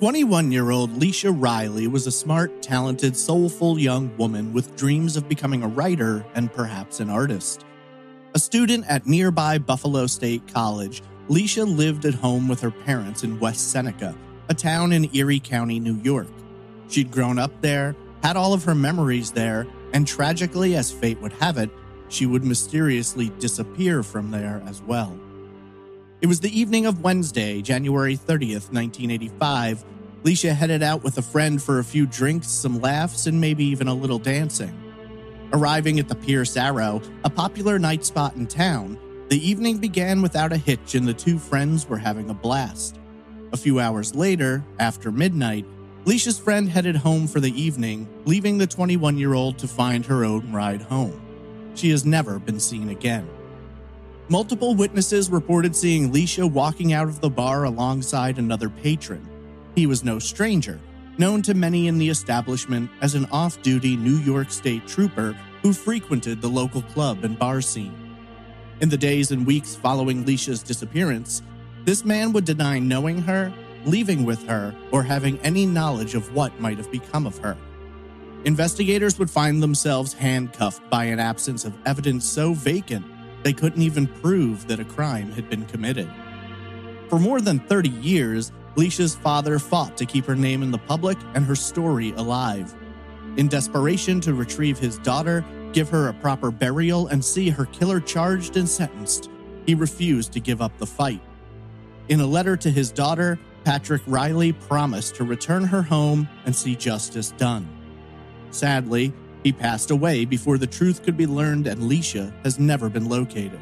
21 year old Leichia Reilly was a smart, talented, soulful young woman with dreams of becoming a writer and perhaps an artist. A student at nearby Buffalo State College, Leichia lived at home with her parents in West Seneca, a town in Erie County, New York. She'd grown up there, had all of her memories there, and tragically, as fate would have it, she would mysteriously disappear from there as well. It was the evening of Wednesday, January 30th, 1985. Leichia headed out with a friend for a few drinks, some laughs, and maybe even a little dancing. Arriving at the Pierce Arrow, a popular night spot in town, the evening began without a hitch and the two friends were having a blast. A few hours later, after midnight, Leichia's friend headed home for the evening, leaving the 21 year old to find her own ride home. She has never been seen again. Multiple witnesses reported seeing Leichia walking out of the bar alongside another patron. He was no stranger, known to many in the establishment as an off duty New York State trooper who frequented the local club and bar scene. In the days and weeks following Leichia's disappearance, this man would deny knowing her, leaving with her, or having any knowledge of what might have become of her. Investigators would find themselves handcuffed by an absence of evidence so vacant they couldn't even prove that a crime had been committed. For more than 30 years, Leichia's father fought to keep her name in the public and her story alive. In desperation to retrieve his daughter, give her a proper burial, and see her killer charged and sentenced, he refused to give up the fight. In a letter to his daughter, Patrick Reilly promised to return her home and see justice done. Sadly, he passed away before the truth could be learned, and Leichia has never been located.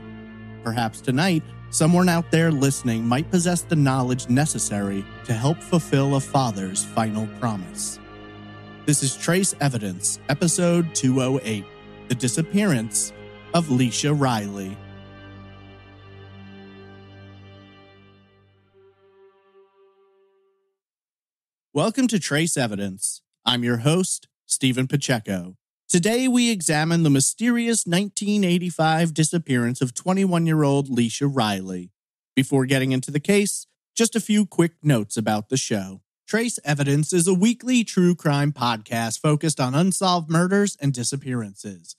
Perhaps tonight, someone out there listening might possess the knowledge necessary to help fulfill a father's final promise. This is Trace Evidence, episode 208 The Disappearance of Leichia Reilly. Welcome to Trace Evidence. I'm your host, Stephen Pacheco. Today, we examine the mysterious 1985 disappearance of 21 year old Leichia Reilly. Before getting into the case, just a few quick notes about the show. Trace Evidence is a weekly true crime podcast focused on unsolved murders and disappearances.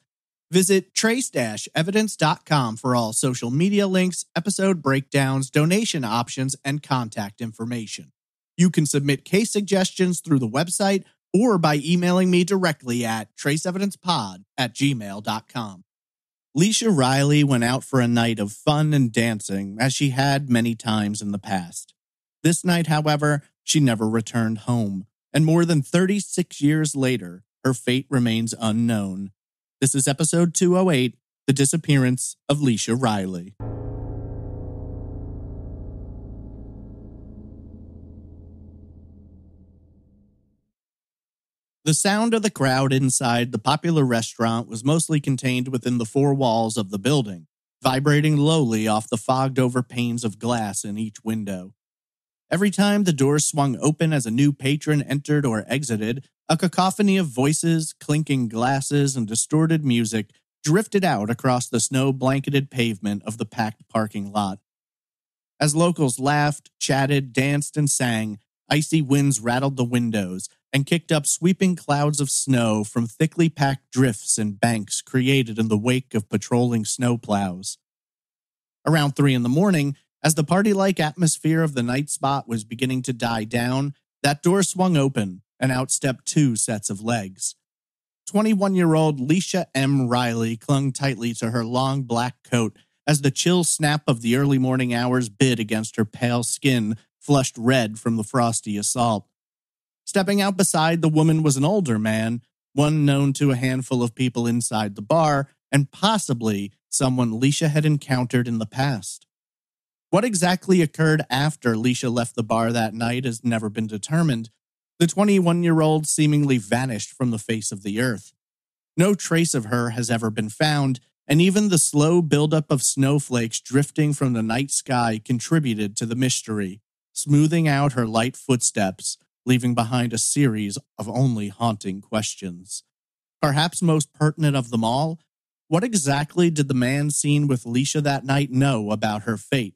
Visit trace evidence.com for all social media links, episode breakdowns, donation options, and contact information. You can submit case suggestions through the website or by emailing me directly at traceevidencepod at gmail.com. Leichia Reilly went out for a night of fun and dancing, as she had many times in the past. This night, however, she never returned home, and more than 36 years later, her fate remains unknown. This is episode 208 The Disappearance of Leichia Reilly. The sound of the crowd inside the popular restaurant was mostly contained within the four walls of the building, vibrating lowly off the fogged over panes of glass in each window. Every time the doors swung open as a new patron entered or exited, a cacophony of voices, clinking glasses, and distorted music drifted out across the snow blanketed pavement of the packed parking lot. As locals laughed, chatted, danced, and sang, icy winds rattled the windows, and kicked up sweeping clouds of snow from thickly packed drifts and banks created in the wake of patrolling snowplows. Around three in the morning, as the party like atmosphere of the night spot was beginning to die down, that door swung open and out stepped two sets of legs. 21 year old Leichia M. Reilly clung tightly to her long black coat as the chill snap of the early morning hours bit against her pale skin, flushed red from the frosty assault. Stepping out beside the woman was an older man, one known to a handful of people inside the bar, and possibly someone Leichia had encountered in the past. What exactly occurred after Leichia left the bar that night has never been determined. The 21 year old seemingly vanished from the face of the earth. No trace of her has ever been found, and even the slow buildup of snowflakes drifting from the night sky contributed to the mystery, smoothing out her light footsteps leaving behind a series of only haunting questions. Perhaps most pertinent of them all, what exactly did the man seen with Leichia that night know about her fate?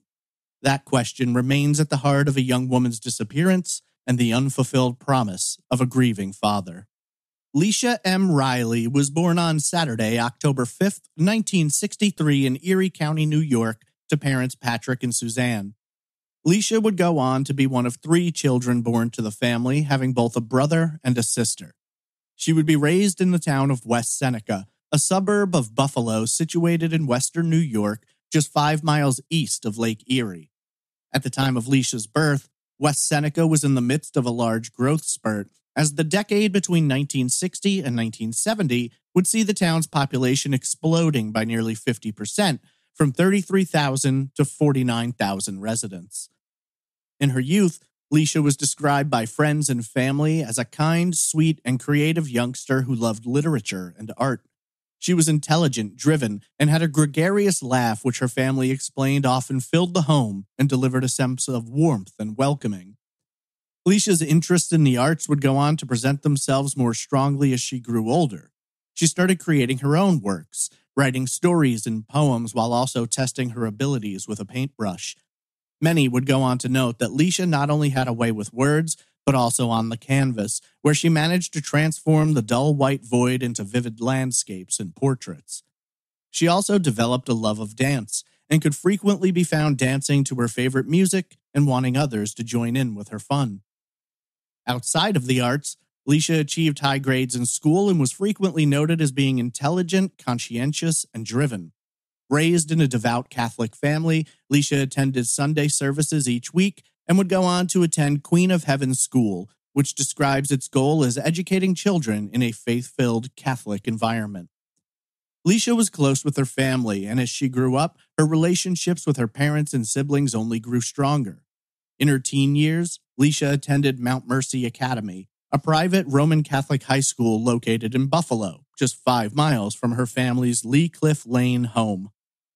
That question remains at the heart of a young woman's disappearance and the unfulfilled promise of a grieving father. Leichia M. Reilly was born on Saturday, October 5th, 1963, in Erie County, New York, to parents Patrick and Suzanne. Leichia would go on to be one of three children born to the family, having both a brother and a sister. She would be raised in the town of West Seneca, a suburb of Buffalo situated in western New York, just five miles east of Lake Erie. At the time of Leichia's birth, West Seneca was in the midst of a large growth spurt, as the decade between 1960 and 1970 would see the town's population exploding by nearly 50%, from 33,000 to 49,000 residents. In her youth, Leichia was described by friends and family as a kind, sweet, and creative youngster who loved literature and art. She was intelligent, driven, and had a gregarious laugh, which her family explained often filled the home and delivered a sense of warmth and welcoming. Leichia's interest in the arts would go on to present themselves more strongly as she grew older. She started creating her own works, writing stories and poems while also testing her abilities with a paintbrush. Many would go on to note that Leichia not only had a way with words, but also on the canvas, where she managed to transform the dull white void into vivid landscapes and portraits. She also developed a love of dance and could frequently be found dancing to her favorite music and wanting others to join in with her fun. Outside of the arts, Leichia achieved high grades in school and was frequently noted as being intelligent, conscientious, and driven. Raised in a devout Catholic family, Leichia attended Sunday services each week and would go on to attend Queen of Heaven School, which describes its goal as educating children in a faith filled Catholic environment. Leichia was close with her family, and as she grew up, her relationships with her parents and siblings only grew stronger. In her teen years, Leichia attended Mount Mercy Academy, a private Roman Catholic high school located in Buffalo, just five miles from her family's Lee Cliff Lane home.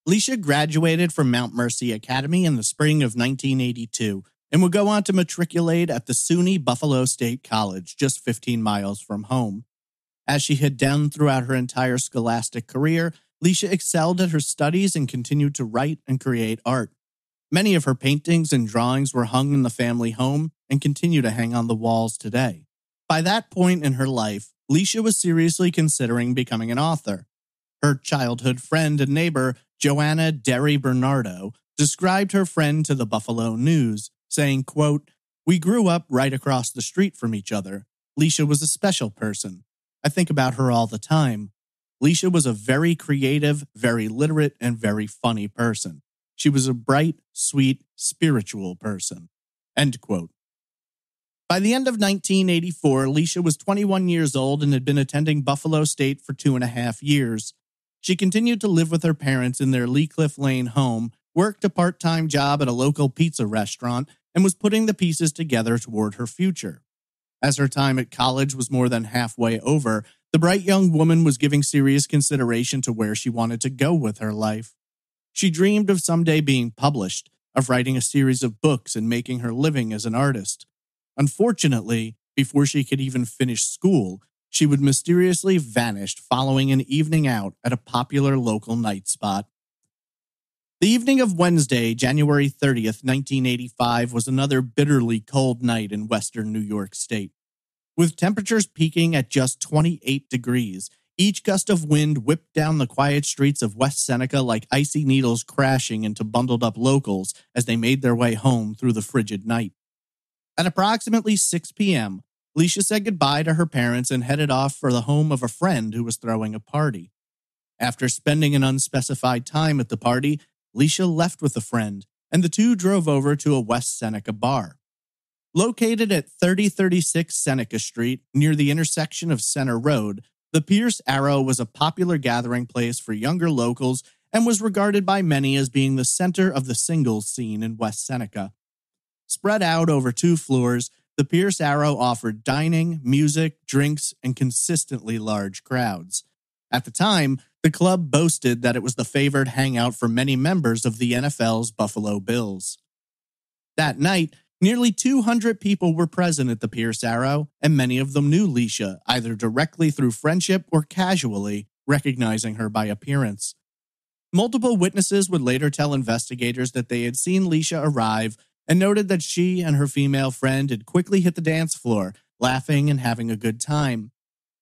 Leichia graduated from Mount Mercy Academy in the spring of 1982 and would go on to matriculate at the SUNY Buffalo State College, just 15 miles from home. As she had done throughout her entire scholastic career, Leichia excelled at her studies and continued to write and create art. Many of her paintings and drawings were hung in the family home and continue to hang on the walls today. By that point in her life, Leichia was seriously considering becoming an author. Her childhood friend and neighbor, Joanna Derry Bernardo, described her friend to the Buffalo News, saying, quote, We grew up right across the street from each other. Leichia was a special person. I think about her all the time. Leichia was a very creative, very literate, and very funny person. She was a bright, sweet, spiritual person. End quote. By the end of 1984, Leichia was 21 years old and had been attending Buffalo State for two and a half years. She continued to live with her parents in their Lee Cliff Lane home, worked a part time job at a local pizza restaurant, and was putting the pieces together toward her future. As her time at college was more than halfway over, the bright young woman was giving serious consideration to where she wanted to go with her life. She dreamed of someday being published, of writing a series of books and making her living as an artist. Unfortunately, before she could even finish school, she would mysteriously vanish following an evening out at a popular local night spot. The evening of Wednesday, January 30th, 1985, was another bitterly cold night in western New York State. With temperatures peaking at just 28 degrees, each gust of wind whipped down the quiet streets of West Seneca like icy needles crashing into bundled up locals as they made their way home through the frigid night. At approximately 6 p.m., Leichia said goodbye to her parents and headed off for the home of a friend who was throwing a party. After spending an unspecified time at the party, Leichia left with a friend, and the two drove over to a West Seneca bar. Located at 3036 Seneca Street, near the intersection of Center Road, the Pierce Arrow was a popular gathering place for younger locals and was regarded by many as being the center of the singles scene in West Seneca. Spread out over two floors, the Pierce Arrow offered dining, music, drinks, and consistently large crowds. At the time, the club boasted that it was the favored hangout for many members of the NFL's Buffalo Bills. That night, nearly 200 people were present at the Pierce Arrow, and many of them knew Leichia, either directly through friendship or casually, recognizing her by appearance. Multiple witnesses would later tell investigators that they had seen Leichia arrive and noted that she and her female friend had quickly hit the dance floor, laughing and having a good time.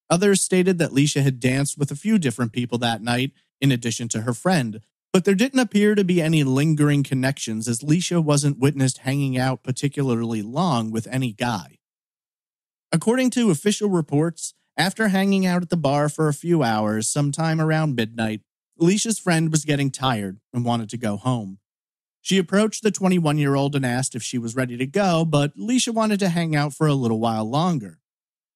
Others stated that Leichia had danced with a few different people that night, in addition to her friend, but there didn't appear to be any lingering connections as Leichia wasn't witnessed hanging out particularly long with any guy. According to official reports, after hanging out at the bar for a few hours, sometime around midnight, Leichia's friend was getting tired and wanted to go home. She approached the 21 year old and asked if she was ready to go, but Leichia wanted to hang out for a little while longer.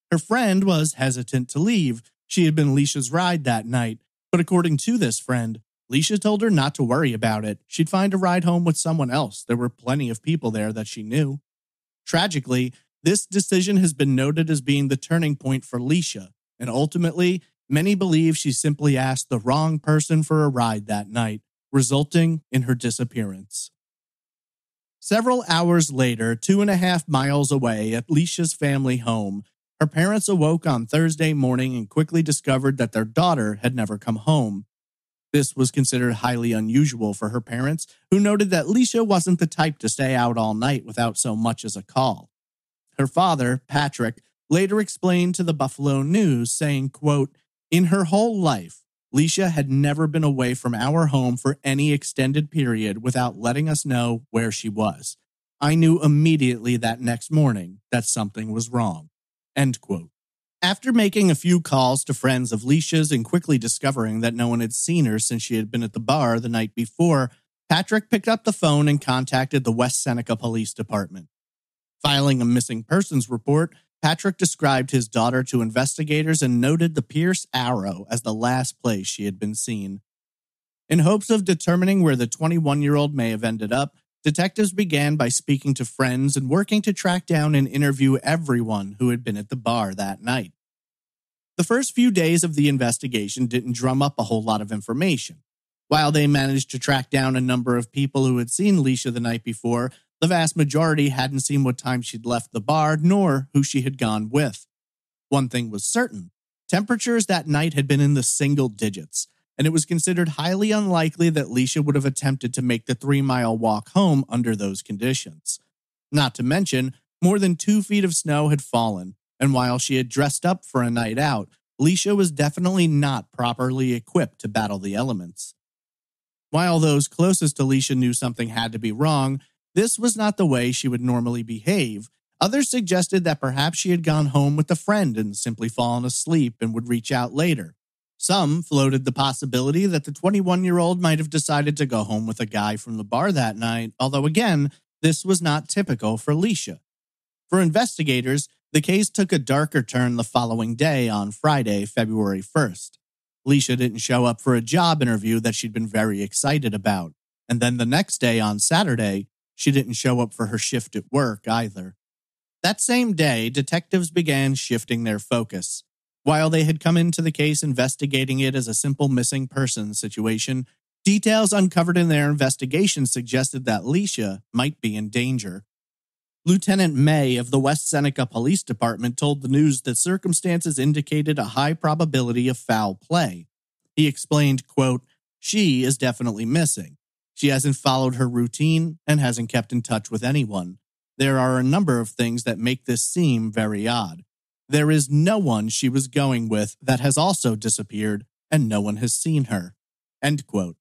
Her friend was hesitant to leave. She had been Leichia's ride that night, but according to this friend, Leichia told her not to worry about it. She'd find a ride home with someone else. There were plenty of people there that she knew. Tragically, this decision has been noted as being the turning point for Leichia, and ultimately, many believe she simply asked the wrong person for a ride that night, resulting in her disappearance. Several hours later, two and a half miles away at Leichia's family home, her parents awoke on Thursday morning and quickly discovered that their daughter had never come home. This was considered highly unusual for her parents, who noted that Leichia wasn't the type to stay out all night without so much as a call. Her father, Patrick, later explained to the Buffalo News, saying, quote, In her whole life, Leichia had never been away from our home for any extended period without letting us know where she was. I knew immediately that next morning that something was wrong. End quote. After making a few calls to friends of Leichia's and quickly discovering that no one had seen her since she had been at the bar the night before, Patrick picked up the phone and contacted the West Seneca Police Department. Filing a missing persons report, Patrick described his daughter to investigators and noted the Pierce Arrow as the last place she had been seen. In hopes of determining where the 21 year old may have ended up, detectives began by speaking to friends and working to track down and interview everyone who had been at the bar that night. The first few days of the investigation didn't drum up a whole lot of information. While they managed to track down a number of people who had seen Leichia the night before, the vast majority hadn't seen what time she'd left the bar nor who she had gone with. One thing was certain temperatures that night had been in the single digits, and it was considered highly unlikely that Leichia would have attempted to make the three mile walk home under those conditions. Not to mention, more than two feet of snow had fallen, and while she had dressed up for a night out, Leichia was definitely not properly equipped to battle the elements. While those closest to Leichia knew something had to be wrong, this was not the way she would normally behave. Others suggested that perhaps she had gone home with a friend and simply fallen asleep and would reach out later. Some floated the possibility that the 21 year old might have decided to go home with a guy from the bar that night, although again, this was not typical for Leichia. For investigators, the case took a darker turn the following day on Friday, February 1st. Leichia didn't show up for a job interview that she'd been very excited about. And then the next day on Saturday, she didn't show up for her shift at work either. That same day, detectives began shifting their focus. While they had come into the case investigating it as a simple missing person situation, details uncovered in their investigation suggested that Leichia might be in danger. Lieutenant May of the West Seneca Police Department told the news that circumstances indicated a high probability of foul play. He explained, quote, She is definitely missing. She hasn't followed her routine and hasn't kept in touch with anyone. There are a number of things that make this seem very odd. There is no one she was going with that has also disappeared, and no one has seen her. End quote.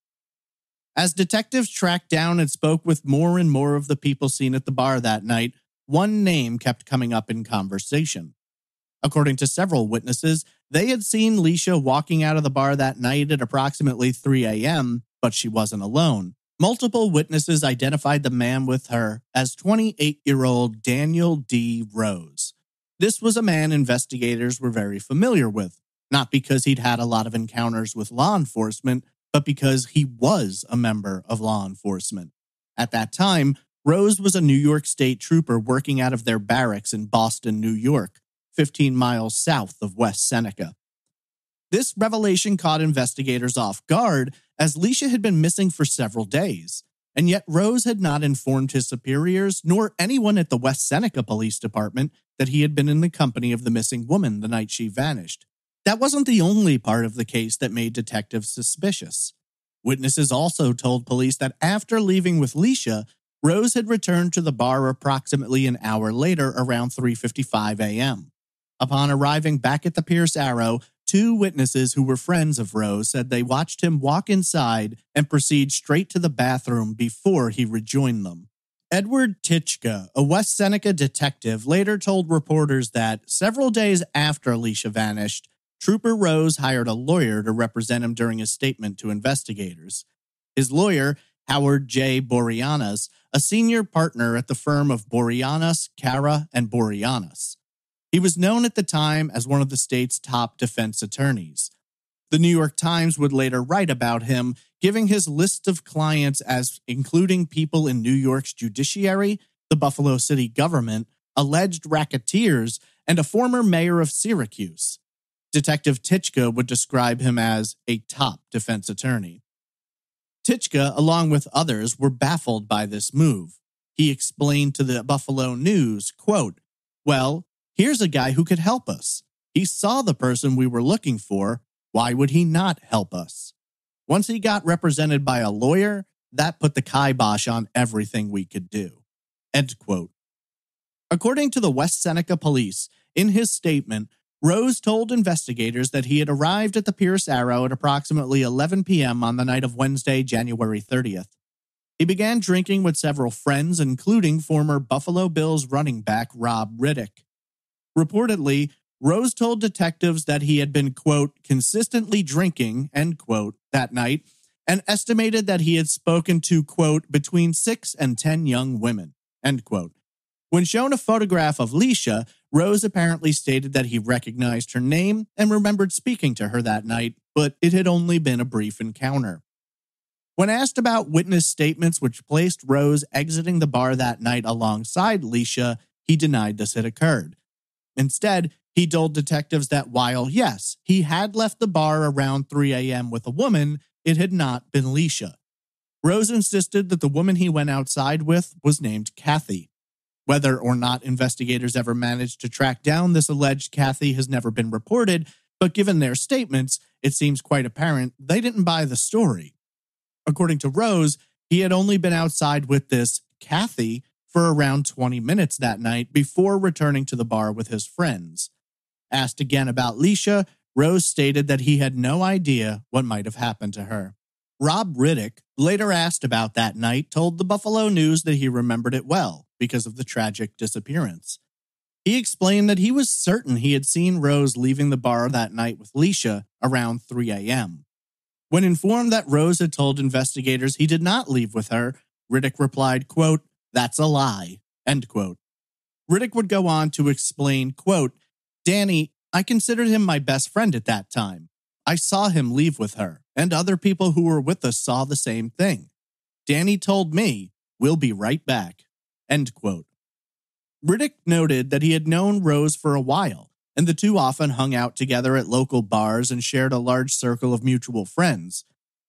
As detectives tracked down and spoke with more and more of the people seen at the bar that night, one name kept coming up in conversation. According to several witnesses, they had seen Leichia walking out of the bar that night at approximately 3 a.m., but she wasn't alone. Multiple witnesses identified the man with her as 28 year old Daniel D. Rose. This was a man investigators were very familiar with, not because he'd had a lot of encounters with law enforcement, but because he was a member of law enforcement. At that time, Rose was a New York State trooper working out of their barracks in Boston, New York, 15 miles south of West Seneca. This revelation caught investigators off guard as Leichia had been missing for several days, and yet Rose had not informed his superiors nor anyone at the West Seneca Police Department that he had been in the company of the missing woman the night she vanished. That wasn't the only part of the case that made detectives suspicious. Witnesses also told police that after leaving with Leichia, Rose had returned to the bar approximately an hour later around 3:55 a.m. Upon arriving back at the Pierce Arrow, two witnesses who were friends of Rose said they watched him walk inside and proceed straight to the bathroom before he rejoined them. Edward Titchka, a West Seneca detective, later told reporters that several days after Alicia vanished, Trooper Rose hired a lawyer to represent him during his statement to investigators. His lawyer, Howard J. Boreanaz, a senior partner at the firm of Boreanaz, Cara, and Boreanaz. He was known at the time as one of the state's top defense attorneys. The New York Times would later write about him, giving his list of clients as including people in New York's judiciary, the Buffalo City government, alleged racketeers, and a former mayor of Syracuse. Detective Titchka would describe him as a top defense attorney. Titchka, along with others, were baffled by this move. He explained to the Buffalo News, quote, Well, here's a guy who could help us. He saw the person we were looking for. Why would he not help us? Once he got represented by a lawyer, that put the kibosh on everything we could do. End quote. According to the West Seneca police, in his statement, Rose told investigators that he had arrived at the Pierce Arrow at approximately 11 p.m. on the night of Wednesday, January 30th. He began drinking with several friends, including former Buffalo Bills running back Rob Riddick. Reportedly, Rose told detectives that he had been, quote, consistently drinking, end quote, that night, and estimated that he had spoken to, quote, between six and 10 young women, end quote. When shown a photograph of Leichia, Rose apparently stated that he recognized her name and remembered speaking to her that night, but it had only been a brief encounter. When asked about witness statements which placed Rose exiting the bar that night alongside Leichia, he denied this had occurred. Instead, he told detectives that while, yes, he had left the bar around 3 a.m. with a woman, it had not been Leichia. Rose insisted that the woman he went outside with was named Kathy. Whether or not investigators ever managed to track down this alleged Kathy has never been reported, but given their statements, it seems quite apparent they didn't buy the story. According to Rose, he had only been outside with this Kathy for around 20 minutes that night before returning to the bar with his friends. Asked again about Leichia, Rose stated that he had no idea what might have happened to her. Rob Riddick, later asked about that night, told the Buffalo News that he remembered it well because of the tragic disappearance. He explained that he was certain he had seen Rose leaving the bar that night with Leichia around 3 a.m. When informed that Rose had told investigators he did not leave with her, Riddick replied, quote, That's a lie. End quote. Riddick would go on to explain, quote, Danny, I considered him my best friend at that time. I saw him leave with her, and other people who were with us saw the same thing. Danny told me, We'll be right back. End quote. Riddick noted that he had known Rose for a while, and the two often hung out together at local bars and shared a large circle of mutual friends.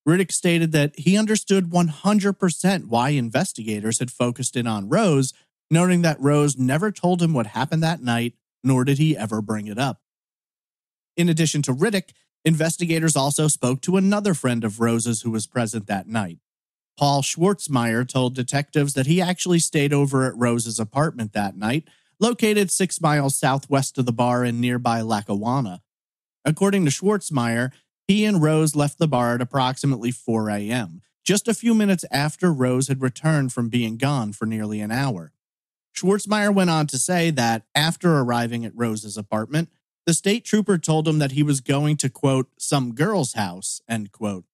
Riddick stated that he understood 100% why investigators had focused in on Rose, noting that Rose never told him what happened that night, nor did he ever bring it up. In addition to Riddick, investigators also spoke to another friend of Rose's who was present that night. Paul Schwartzmeyer told detectives that he actually stayed over at Rose's apartment that night, located six miles southwest of the bar in nearby Lackawanna. According to Schwartzmeyer, he and Rose left the bar at approximately 4 a.m., just a few minutes after Rose had returned from being gone for nearly an hour. Schwartzmeyer went on to say that after arriving at Rose's apartment, the state trooper told him that he was going to, quote, some girl's house, end quote.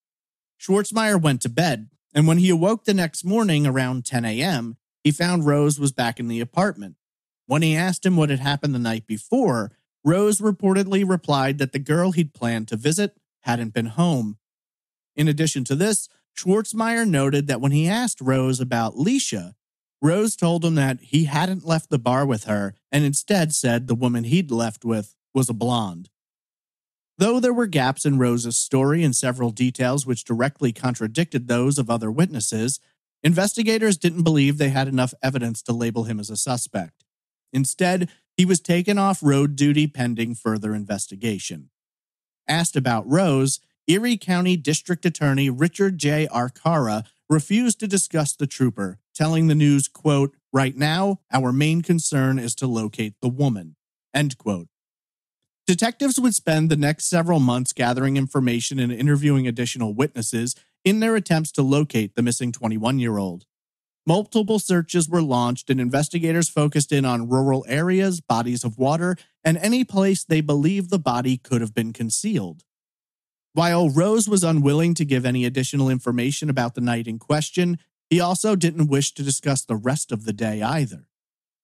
Schwartzmeyer went to bed, and when he awoke the next morning around 10 a.m., he found Rose was back in the apartment. When he asked him what had happened the night before, Rose reportedly replied that the girl he'd planned to visit hadn't been home. In addition to this, Schwartzmeyer noted that when he asked Rose about Leichia, Rose told him that he hadn't left the bar with her and instead said the woman he'd left with was a blonde. Though there were gaps in Rose's story and several details which directly contradicted those of other witnesses, investigators didn't believe they had enough evidence to label him as a suspect. Instead, he was taken off road duty pending further investigation. Asked about Rose, Erie County District Attorney Richard J. Arcara refused to discuss the trooper, telling the news, quote, Right now, our main concern is to locate the woman, end quote. Detectives would spend the next several months gathering information and interviewing additional witnesses in their attempts to locate the missing 21 year old. Multiple searches were launched, and investigators focused in on rural areas, bodies of water, and any place they believed the body could have been concealed. While Rose was unwilling to give any additional information about the night in question, he also didn't wish to discuss the rest of the day either.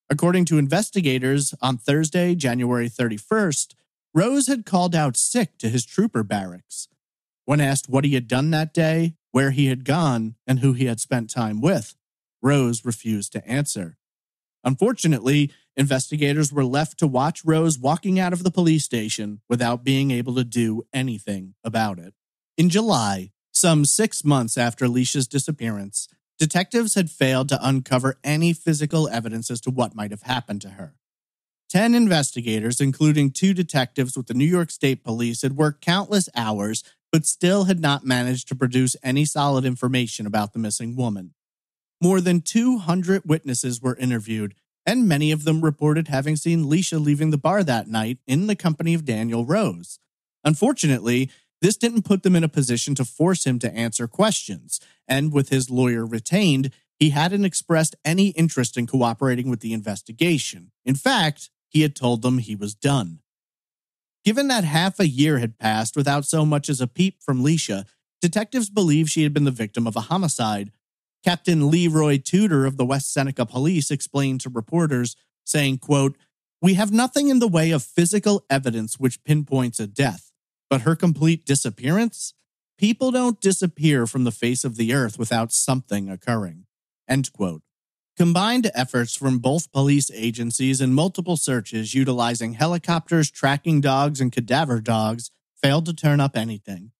According to investigators, on Thursday, January 31st, Rose had called out sick to his trooper barracks. When asked what he had done that day, where he had gone, and who he had spent time with, Rose refused to answer. Unfortunately, investigators were left to watch Rose walking out of the police station without being able to do anything about it. In July, some six months after Leichia's disappearance, detectives had failed to uncover any physical evidence as to what might have happened to her. Ten investigators, including two detectives with the New York State Police, had worked countless hours but still had not managed to produce any solid information about the missing woman. More than 200 witnesses were interviewed, and many of them reported having seen Leichia leaving the bar that night in the company of Daniel Rose. Unfortunately, this didn't put them in a position to force him to answer questions, and with his lawyer retained, he hadn't expressed any interest in cooperating with the investigation. In fact, he had told them he was done. Given that half a year had passed without so much as a peep from Leichia, detectives believed she had been the victim of a homicide, Captain Leroy Tudor of the West Seneca Police explained to reporters, saying, quote, We have nothing in the way of physical evidence which pinpoints a death, but her complete disappearance? People don't disappear from the face of the earth without something occurring. End quote. Combined efforts from both police agencies and multiple searches utilizing helicopters, tracking dogs, and cadaver dogs failed to turn up anything.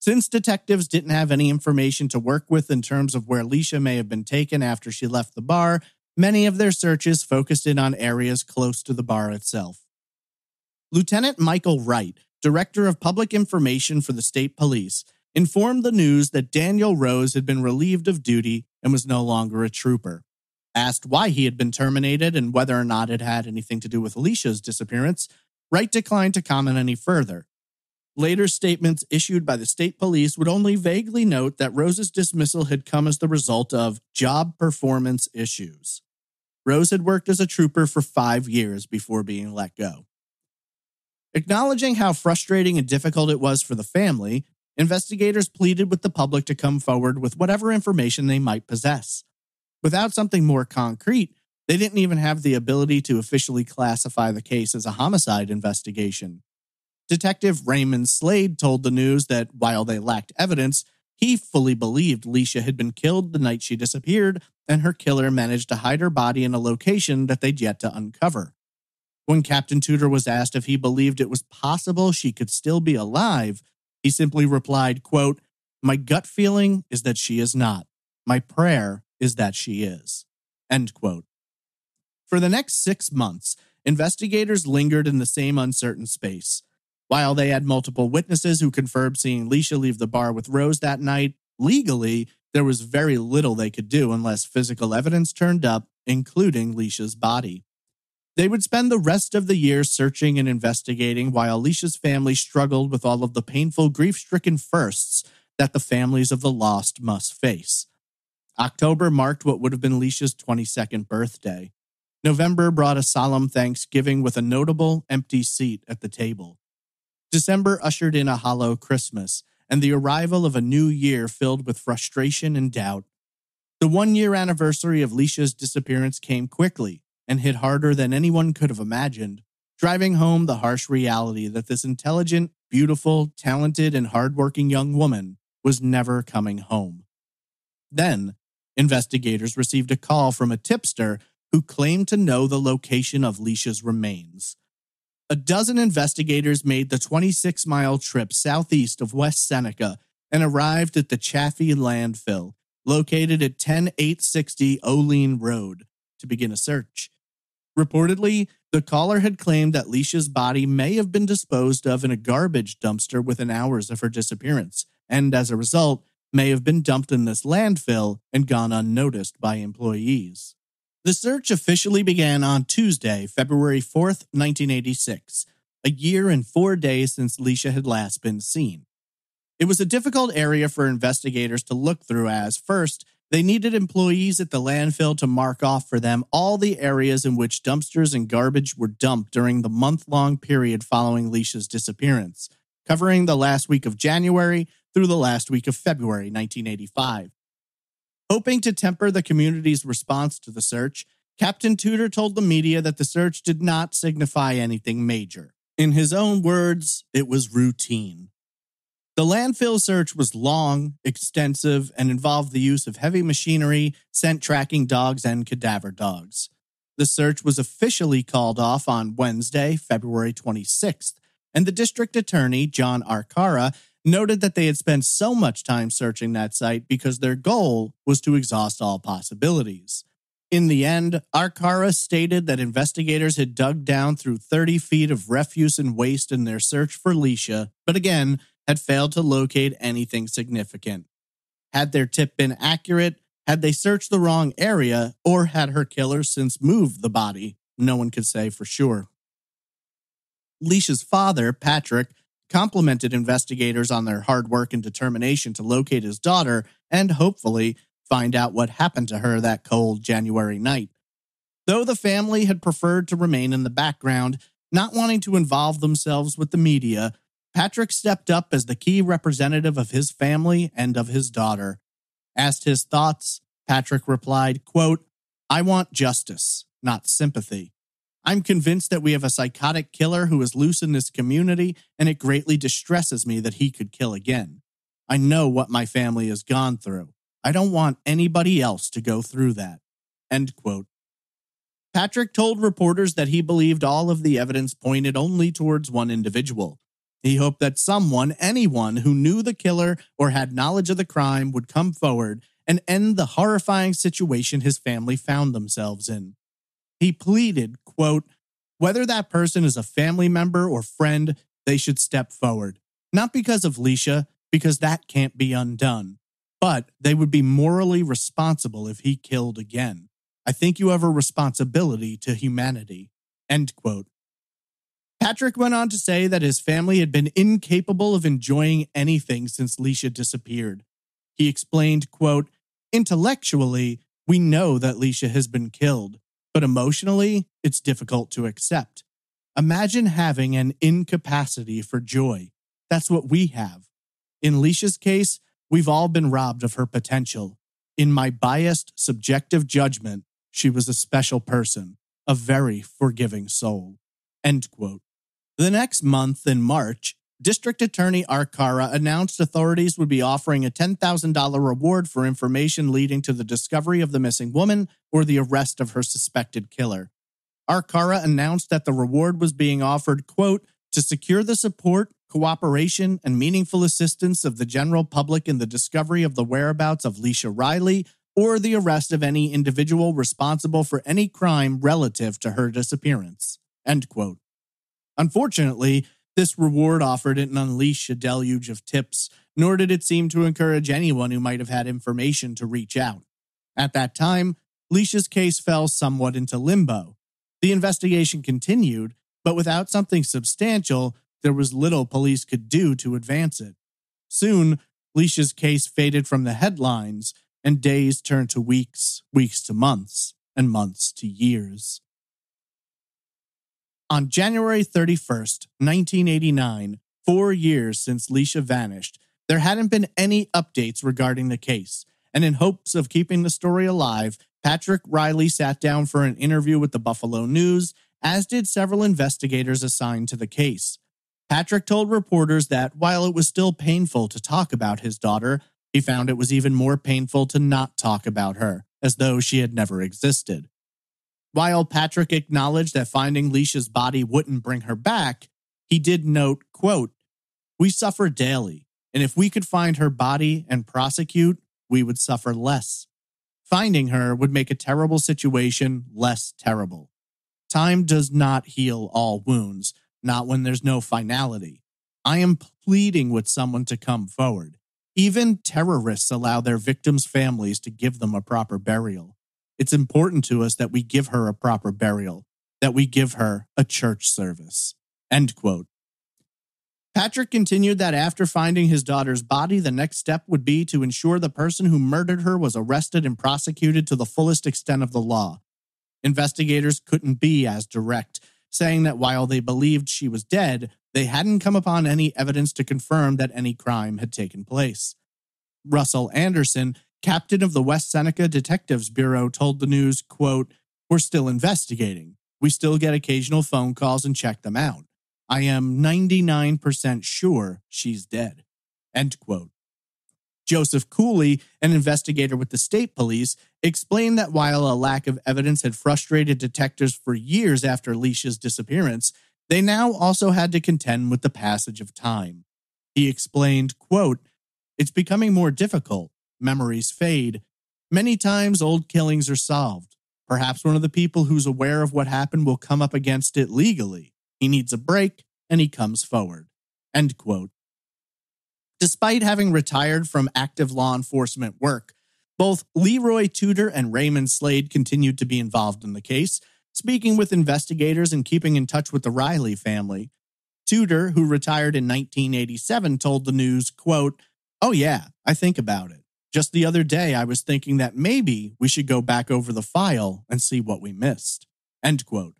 Since detectives didn't have any information to work with in terms of where Leichia may have been taken after she left the bar, many of their searches focused in on areas close to the bar itself. Lieutenant Michael Wright, Director of Public Information for the State Police, informed the news that Daniel Rose had been relieved of duty and was no longer a trooper. Asked why he had been terminated and whether or not it had anything to do with Leichia's disappearance, Wright declined to comment any further. Later statements issued by the state police would only vaguely note that Rose's dismissal had come as the result of job performance issues. Rose had worked as a trooper for five years before being let go. Acknowledging how frustrating and difficult it was for the family, investigators pleaded with the public to come forward with whatever information they might possess. Without something more concrete, they didn't even have the ability to officially classify the case as a homicide investigation. Detective Raymond Slade told the news that while they lacked evidence, he fully believed Leichia had been killed the night she disappeared, and her killer managed to hide her body in a location that they'd yet to uncover. When Captain Tudor was asked if he believed it was possible she could still be alive, he simply replied, quote, My gut feeling is that she is not. My prayer is that she is. End quote. For the next six months, investigators lingered in the same uncertain space. While they had multiple witnesses who confirmed seeing Leichia leave the bar with Rose that night, legally, there was very little they could do unless physical evidence turned up, including Leichia's body. They would spend the rest of the year searching and investigating while Leichia's family struggled with all of the painful, grief stricken firsts that the families of the lost must face. October marked what would have been Leichia's 22nd birthday. November brought a solemn Thanksgiving with a notable empty seat at the table. December ushered in a hollow Christmas and the arrival of a new year filled with frustration and doubt. The one year anniversary of Leichia's disappearance came quickly and hit harder than anyone could have imagined, driving home the harsh reality that this intelligent, beautiful, talented, and hardworking young woman was never coming home. Then, investigators received a call from a tipster who claimed to know the location of Leichia's remains a dozen investigators made the 26 mile trip southeast of West Seneca and arrived at the Chaffee landfill, located at 10860 Olean Road, to begin a search. Reportedly, the caller had claimed that Leichia's body may have been disposed of in a garbage dumpster within hours of her disappearance, and as a result, may have been dumped in this landfill and gone unnoticed by employees. The search officially began on Tuesday, February 4th, 1986, a year and four days since Leichia had last been seen. It was a difficult area for investigators to look through as, first, they needed employees at the landfill to mark off for them all the areas in which dumpsters and garbage were dumped during the month long period following Leichia's disappearance, covering the last week of January through the last week of February 1985. Hoping to temper the community's response to the search, Captain Tudor told the media that the search did not signify anything major. In his own words, it was routine. The landfill search was long, extensive, and involved the use of heavy machinery, scent tracking dogs, and cadaver dogs. The search was officially called off on Wednesday, February 26th, and the district attorney, John Arcara, noted that they had spent so much time searching that site because their goal was to exhaust all possibilities. In the end, Arcara stated that investigators had dug down through 30 feet of refuse and waste in their search for Leichia, but again, had failed to locate anything significant. Had their tip been accurate, had they searched the wrong area, or had her killer since moved the body? No one could say for sure. Leichia's father, Patrick, complimented investigators on their hard work and determination to locate his daughter and hopefully find out what happened to her that cold January night. Though the family had preferred to remain in the background, not wanting to involve themselves with the media, Patrick stepped up as the key representative of his family and of his daughter. Asked his thoughts, Patrick replied, quote, I want justice, not sympathy. I'm convinced that we have a psychotic killer who is loose in this community, and it greatly distresses me that he could kill again. I know what my family has gone through. I don't want anybody else to go through that. End quote. Patrick told reporters that he believed all of the evidence pointed only towards one individual, he hoped that someone, anyone who knew the killer or had knowledge of the crime, would come forward and end the horrifying situation his family found themselves in. He pleaded, quote, whether that person is a family member or friend, they should step forward. Not because of Leichia, because that can't be undone, but they would be morally responsible if he killed again. I think you have a responsibility to humanity. End quote. Patrick went on to say that his family had been incapable of enjoying anything since Leichia disappeared. He explained, quote, Intellectually, we know that Leichia has been killed, but emotionally, it's difficult to accept. Imagine having an incapacity for joy. That's what we have. In Leichia's case, we've all been robbed of her potential. In my biased, subjective judgment, she was a special person, a very forgiving soul. End quote. The next month, in March, District Attorney Arcara announced authorities would be offering a $10,000 reward for information leading to the discovery of the missing woman or the arrest of her suspected killer. Arcara announced that the reward was being offered, quote, to secure the support, cooperation, and meaningful assistance of the general public in the discovery of the whereabouts of Leichia Reilly or the arrest of any individual responsible for any crime relative to her disappearance. End quote. Unfortunately, this reward offer didn't unleash a deluge of tips, nor did it seem to encourage anyone who might have had information to reach out. At that time, Leichia's case fell somewhat into limbo. The investigation continued, but without something substantial, there was little police could do to advance it. Soon, Leichia's case faded from the headlines, and days turned to weeks, weeks to months, and months to years. On January 31st, 1989, four years since Leichia vanished, there hadn't been any updates regarding the case, and in hopes of keeping the story alive, Patrick Reilly sat down for an interview with the Buffalo News, as did several investigators assigned to the case. Patrick told reporters that while it was still painful to talk about his daughter, he found it was even more painful to not talk about her, as though she had never existed. While Patrick acknowledged that finding Leichia's body wouldn't bring her back, he did note, quote, We suffer daily, and if we could find her body and prosecute, we would suffer less. Finding her would make a terrible situation less terrible. Time does not heal all wounds, not when there's no finality. I am pleading with someone to come forward. Even terrorists allow their victims' families to give them a proper burial. It's important to us that we give her a proper burial, that we give her a church service. End quote. Patrick continued that after finding his daughter's body, the next step would be to ensure the person who murdered her was arrested and prosecuted to the fullest extent of the law. Investigators couldn't be as direct, saying that while they believed she was dead, they hadn't come upon any evidence to confirm that any crime had taken place. Russell Anderson, captain of the West Seneca Detectives Bureau, told the news, quote, We're still investigating. We still get occasional phone calls and check them out. I am 99% sure she's dead. End quote. Joseph Cooley, an investigator with the state police, explained that while a lack of evidence had frustrated detectives for years after Leichia's disappearance, they now also had to contend with the passage of time. He explained, quote, It's becoming more difficult. Memories fade. Many times old killings are solved. Perhaps one of the people who's aware of what happened will come up against it legally. He needs a break, and he comes forward. End quote. Despite having retired from active law enforcement work, both Leroy Tudor and Raymond Slade continued to be involved in the case, speaking with investigators and keeping in touch with the Reilly family. Tudor, who retired in 1987, told the news, quote, Oh yeah, I think about it. Just the other day, I was thinking that maybe we should go back over the file and see what we missed. End quote.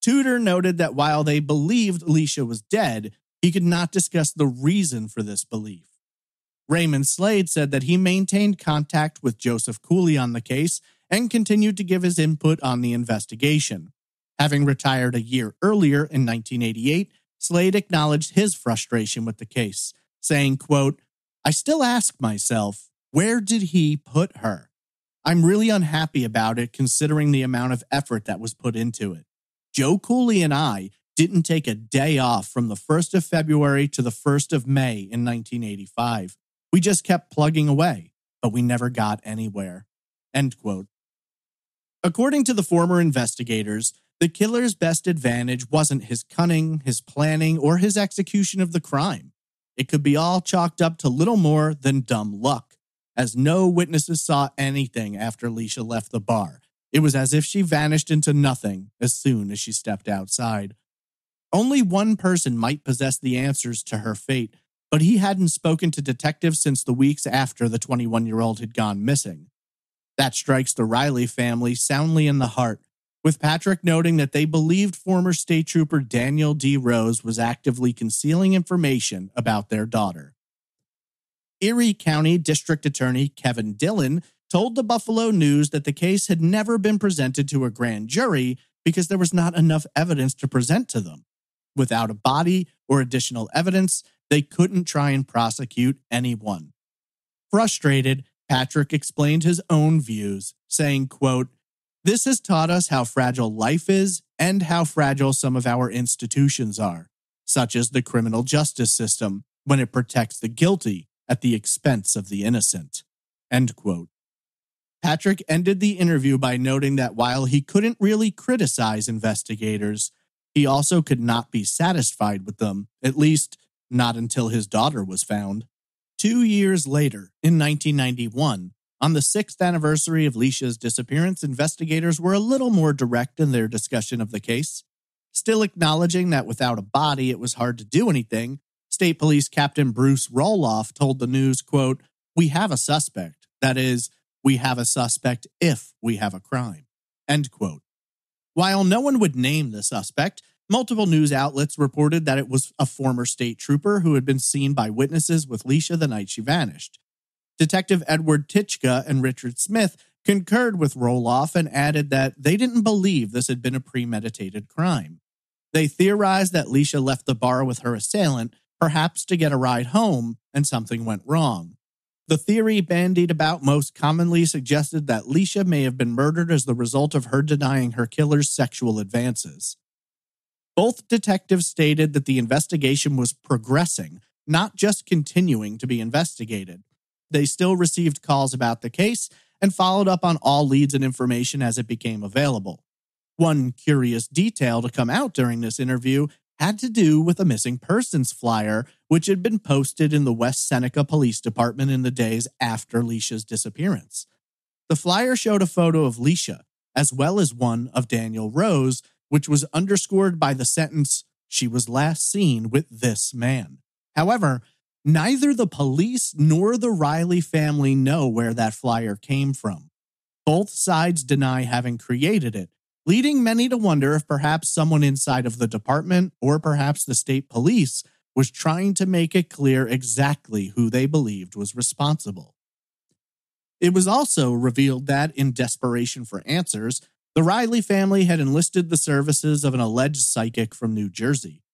Tudor noted that while they believed Alicia was dead, he could not discuss the reason for this belief. Raymond Slade said that he maintained contact with Joseph Cooley on the case and continued to give his input on the investigation. Having retired a year earlier in 1988, Slade acknowledged his frustration with the case, saying, quote, I still ask myself, where did he put her? I'm really unhappy about it considering the amount of effort that was put into it. Joe Cooley and I didn't take a day off from the 1st of February to the 1st of May in 1985. We just kept plugging away, but we never got anywhere. End quote. According to the former investigators, the killer's best advantage wasn't his cunning, his planning, or his execution of the crime. It could be all chalked up to little more than dumb luck, as no witnesses saw anything after Leichia left the bar, it was as if she vanished into nothing as soon as she stepped outside. Only one person might possess the answers to her fate, but he hadn't spoken to detectives since the weeks after the 21 year old had gone missing. That strikes the Reilly family soundly in the heart, with Patrick noting that they believed former state trooper Daniel D. Rose was actively concealing information about their daughter. Erie County District Attorney Kevin Dillon told the Buffalo News that the case had never been presented to a grand jury because there was not enough evidence to present to them. Without a body or additional evidence, they couldn't try and prosecute anyone. Frustrated, Patrick explained his own views, saying, quote, This has taught us how fragile life is and how fragile some of our institutions are, such as the criminal justice system, when it protects the guilty at the expense of the innocent. End quote. Patrick ended the interview by noting that while he couldn't really criticize investigators, he also could not be satisfied with them, at least not until his daughter was found. Two years later, in 1991, on the sixth anniversary of Leichia's disappearance, investigators were a little more direct in their discussion of the case. Still acknowledging that without a body it was hard to do anything, State Police Captain Bruce Roloff told the news, quote, We have a suspect. That is, we have a suspect if we have a crime. End quote. While no one would name the suspect, multiple news outlets reported that it was a former state trooper who had been seen by witnesses with Leichia the night she vanished. Detective Edward Titchka and Richard Smith concurred with Roloff and added that they didn't believe this had been a premeditated crime. They theorized that Leichia left the bar with her assailant, perhaps to get a ride home, and something went wrong. The theory bandied about most commonly suggested that Leichia may have been murdered as the result of her denying her killer's sexual advances. Both detectives stated that the investigation was progressing, not just continuing to be investigated. They still received calls about the case and followed up on all leads and information as it became available. One curious detail to come out during this interview had to do with a missing persons flyer, which had been posted in the West Seneca Police Department in the days after Leichia's disappearance. The flyer showed a photo of Leichia, as well as one of Daniel Rose, which was underscored by the sentence, She was last seen with this man. However, neither the police nor the Reilly family know where that flyer came from. Both sides deny having created it, leading many to wonder if perhaps someone inside of the department or perhaps the state police was trying to make it clear exactly who they believed was responsible. It was also revealed that, in desperation for answers, the Reilly family had enlisted the services of an alleged psychic from New Jersey.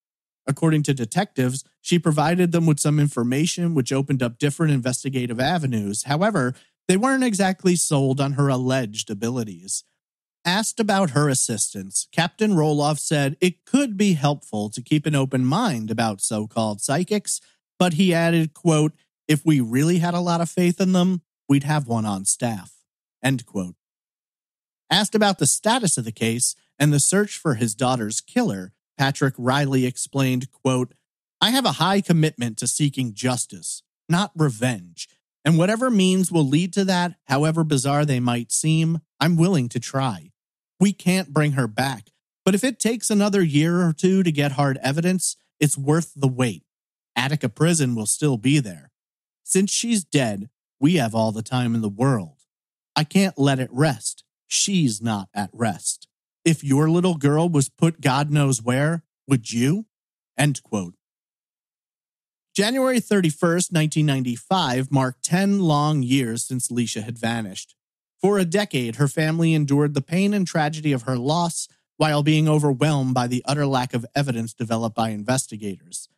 According to detectives, she provided them with some information which opened up different investigative avenues. However, they weren't exactly sold on her alleged abilities. Asked about her assistance, Captain Roloff said it could be helpful to keep an open mind about so-called psychics, but he added, quote, if we really had a lot of faith in them, we'd have one on staff. End quote. Asked about the status of the case and the search for his daughter's killer, Patrick Reilly explained, quote, I have a high commitment to seeking justice, not revenge. And whatever means will lead to that, however bizarre they might seem, I'm willing to try. We can't bring her back. But if it takes another year or two to get hard evidence, it's worth the wait. Attica Prison will still be there. Since she's dead, we have all the time in the world. I can't let it rest. She's not at rest. If your little girl was put God knows where, would you? End quote. January 31st, 1995 marked 10 long years since Leichia had vanished. For a decade, her family endured the pain and tragedy of her loss while being overwhelmed by the utter lack of evidence developed by investigators.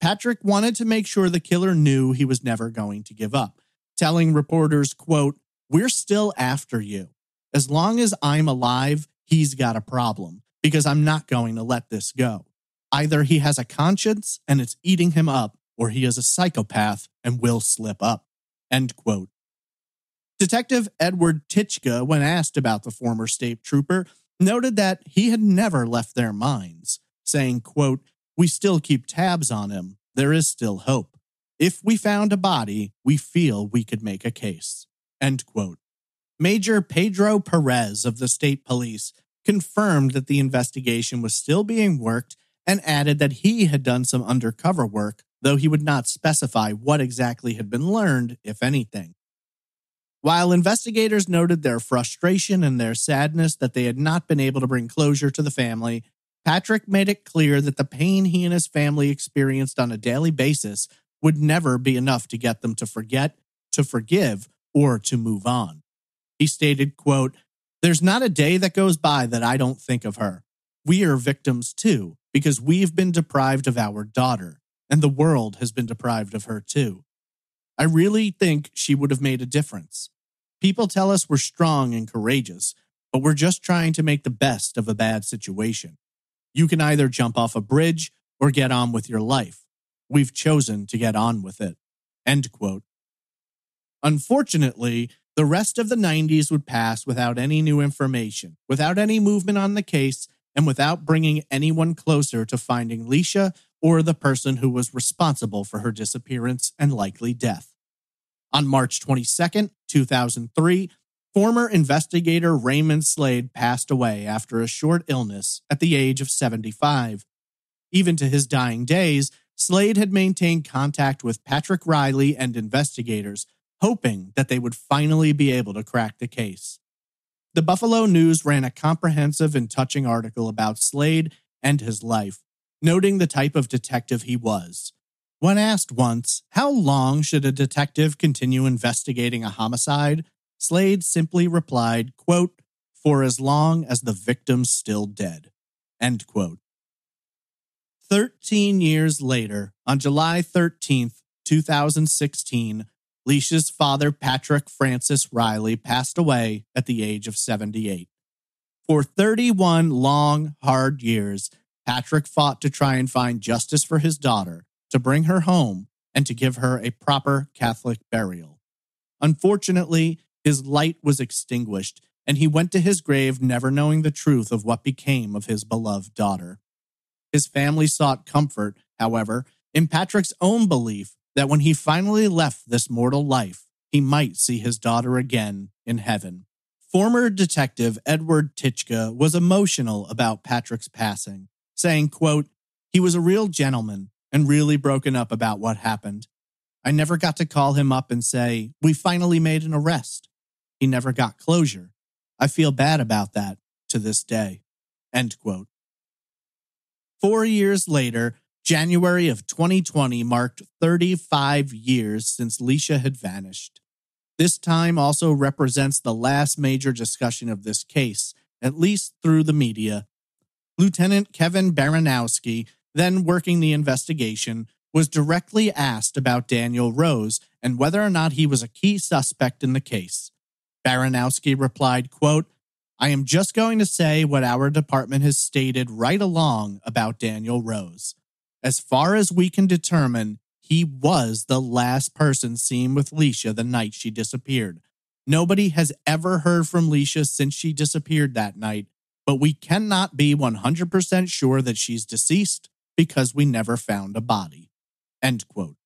Patrick wanted to make sure the killer knew he was never going to give up, telling reporters, quote, We're still after you. As long as I'm alive, he's got a problem because I'm not going to let this go. Either he has a conscience and it's eating him up, or he is a psychopath and will slip up. End quote. Detective Edward Titchka, when asked about the former state trooper, noted that he had never left their minds, saying, quote, We still keep tabs on him. There is still hope. If we found a body, we feel we could make a case. End quote. Major Pedro Perez of the state police confirmed that the investigation was still being worked and added that he had done some undercover work, though he would not specify what exactly had been learned, if anything. While investigators noted their frustration and their sadness that they had not been able to bring closure to the family, Patrick made it clear that the pain he and his family experienced on a daily basis would never be enough to get them to forget, to forgive, or to move on. He stated, quote, There's not a day that goes by that I don't think of her. We are victims too, because we've been deprived of our daughter, and the world has been deprived of her too. I really think she would have made a difference. People tell us we're strong and courageous, but we're just trying to make the best of a bad situation. You can either jump off a bridge or get on with your life. We've chosen to get on with it. End quote. Unfortunately, the rest of the 90s would pass without any new information, without any movement on the case, and without bringing anyone closer to finding Leichia or the person who was responsible for her disappearance and likely death. On March 22, 2003, former investigator Raymond Slade passed away after a short illness at the age of 75. Even to his dying days, Slade had maintained contact with Patrick Reilly and investigators, hoping that they would finally be able to crack the case. The Buffalo News ran a comprehensive and touching article about Slade and his life, noting the type of detective he was. When asked once, how long should a detective continue investigating a homicide? Slade simply replied, quote, for as long as the victim's still dead. End quote. 13 years later, on July 13th, 2016, Leichia's father, Patrick Francis Reilly, passed away at the age of 78. For 31 long, hard years, Patrick fought to try and find justice for his daughter, to bring her home, and to give her a proper Catholic burial. Unfortunately, his light was extinguished, and he went to his grave never knowing the truth of what became of his beloved daughter. His family sought comfort, however, in Patrick's own belief that when he finally left this mortal life, he might see his daughter again in heaven. Former detective Edward Titchka was emotional about Patrick's passing, saying, quote, He was a real gentleman and really broken up about what happened. I never got to call him up and say, We finally made an arrest. He never got closure. I feel bad about that to this day. End quote. Four years later, January of 2020 marked 35 years since Leichia had vanished. This time also represents the last major discussion of this case, at least through the media. Lieutenant Kevin Baranowski, then working the investigation, was directly asked about Daniel Rose and whether or not he was a key suspect in the case. Baranowski replied, quote, I am just going to say what our department has stated right along about Daniel Rose. As far as we can determine, he was the last person seen with Leichia the night she disappeared. Nobody has ever heard from Leichia since she disappeared that night, but we cannot be 100% sure that she's deceased because we never found a body. End quote.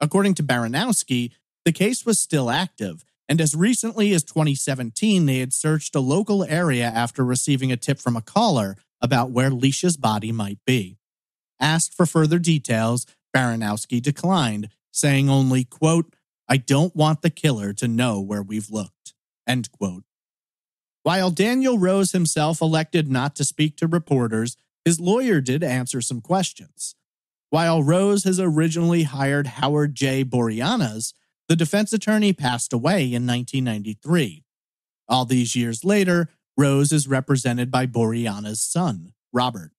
According to Baranowski, the case was still active, and as recently as 2017, they had searched a local area after receiving a tip from a caller about where Leichia's body might be. Asked for further details, Baranowski declined, saying only, quote, I don't want the killer to know where we've looked, end quote. While Daniel Rose himself elected not to speak to reporters, his lawyer did answer some questions. While Rose has originally hired Howard J. Boreanaz, the defense attorney passed away in 1993. All these years later, Rose is represented by Boreanaz's son, Robert.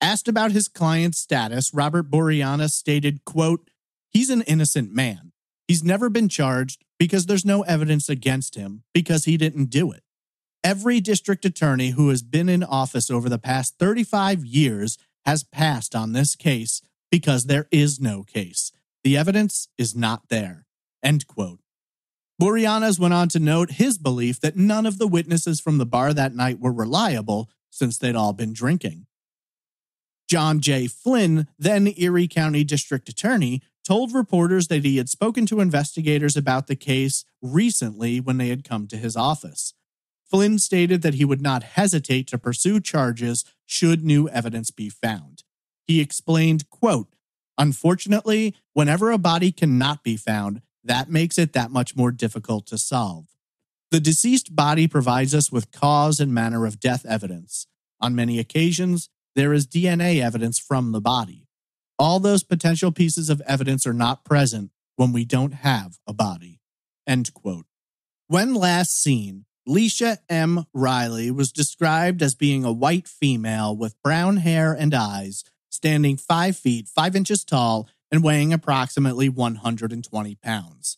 Asked about his client's status, Robert Boreanaz stated, quote, He's an innocent man. He's never been charged because there's no evidence against him because he didn't do it. Every district attorney who has been in office over the past 35 years has passed on this case because there is no case. The evidence is not there. End quote. Went on to note his belief that none of the witnesses from the bar that night were reliable since they'd all been drinking. John J. Flynn, then Erie County District Attorney, told reporters that he had spoken to investigators about the case recently when they had come to his office. Flynn stated that he would not hesitate to pursue charges should new evidence be found. He explained, quote, Unfortunately, whenever a body cannot be found, that makes it that much more difficult to solve. The deceased body provides us with cause and manner of death evidence. On many occasions, there is DNA evidence from the body. All those potential pieces of evidence are not present when we don't have a body. End quote. When last seen, Leichia M. Reilly was described as being a white female with brown hair and eyes, standing 5 feet 5 inches tall and weighing approximately 120 pounds.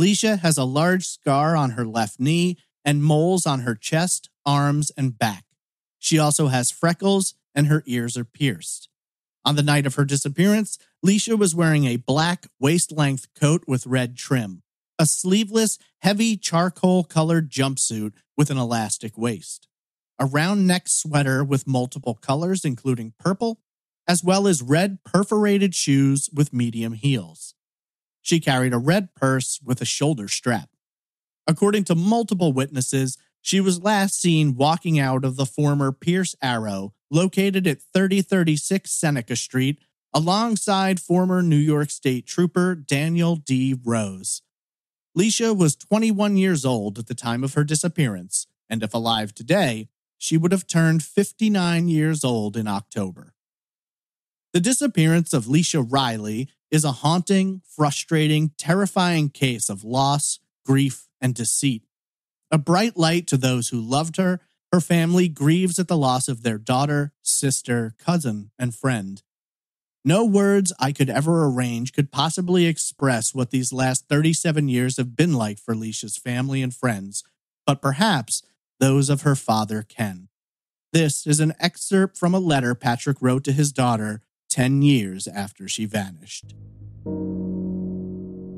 Leichia has a large scar on her left knee and moles on her chest, arms, and back. She also has freckles and her ears are pierced. On the night of her disappearance, Leichia was wearing a black waist length coat with red trim, a sleeveless, heavy charcoal colored jumpsuit with an elastic waist, a round neck sweater with multiple colors, including purple, as well as red perforated shoes with medium heels. She carried a red purse with a shoulder strap. According to multiple witnesses, she was last seen walking out of the former Pierce Arrow, located at 3036 Seneca Street, alongside former New York State Trooper Daniel D. Rose. Leichia was 21 years old at the time of her disappearance, and if alive today, she would have turned 59 years old in October. The disappearance of Leichia Reilly is a haunting, frustrating, terrifying case of loss, grief, and deceit a bright light to those who loved her, her family grieves at the loss of their daughter, sister, cousin, and friend. No words I could ever arrange could possibly express what these last 37 years have been like for Leichia's family and friends, but perhaps those of her father can. This is an excerpt from a letter Patrick wrote to his daughter 10 years after she vanished.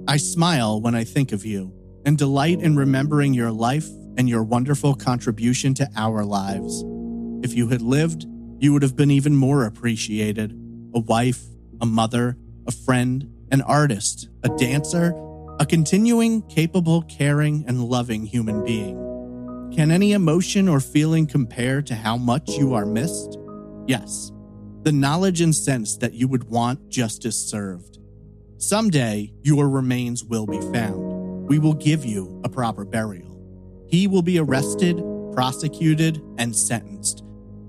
I smile when I think of you and delight in remembering your life and your wonderful contribution to our lives. If you had lived, you would have been even more appreciated a wife, a mother, a friend, an artist, a dancer, a continuing, capable, caring, and loving human being. Can any emotion or feeling compare to how much you are missed? Yes. The knowledge and sense that you would want justice served. Someday, your remains will be found. We will give you a proper burial. He will be arrested, prosecuted, and sentenced.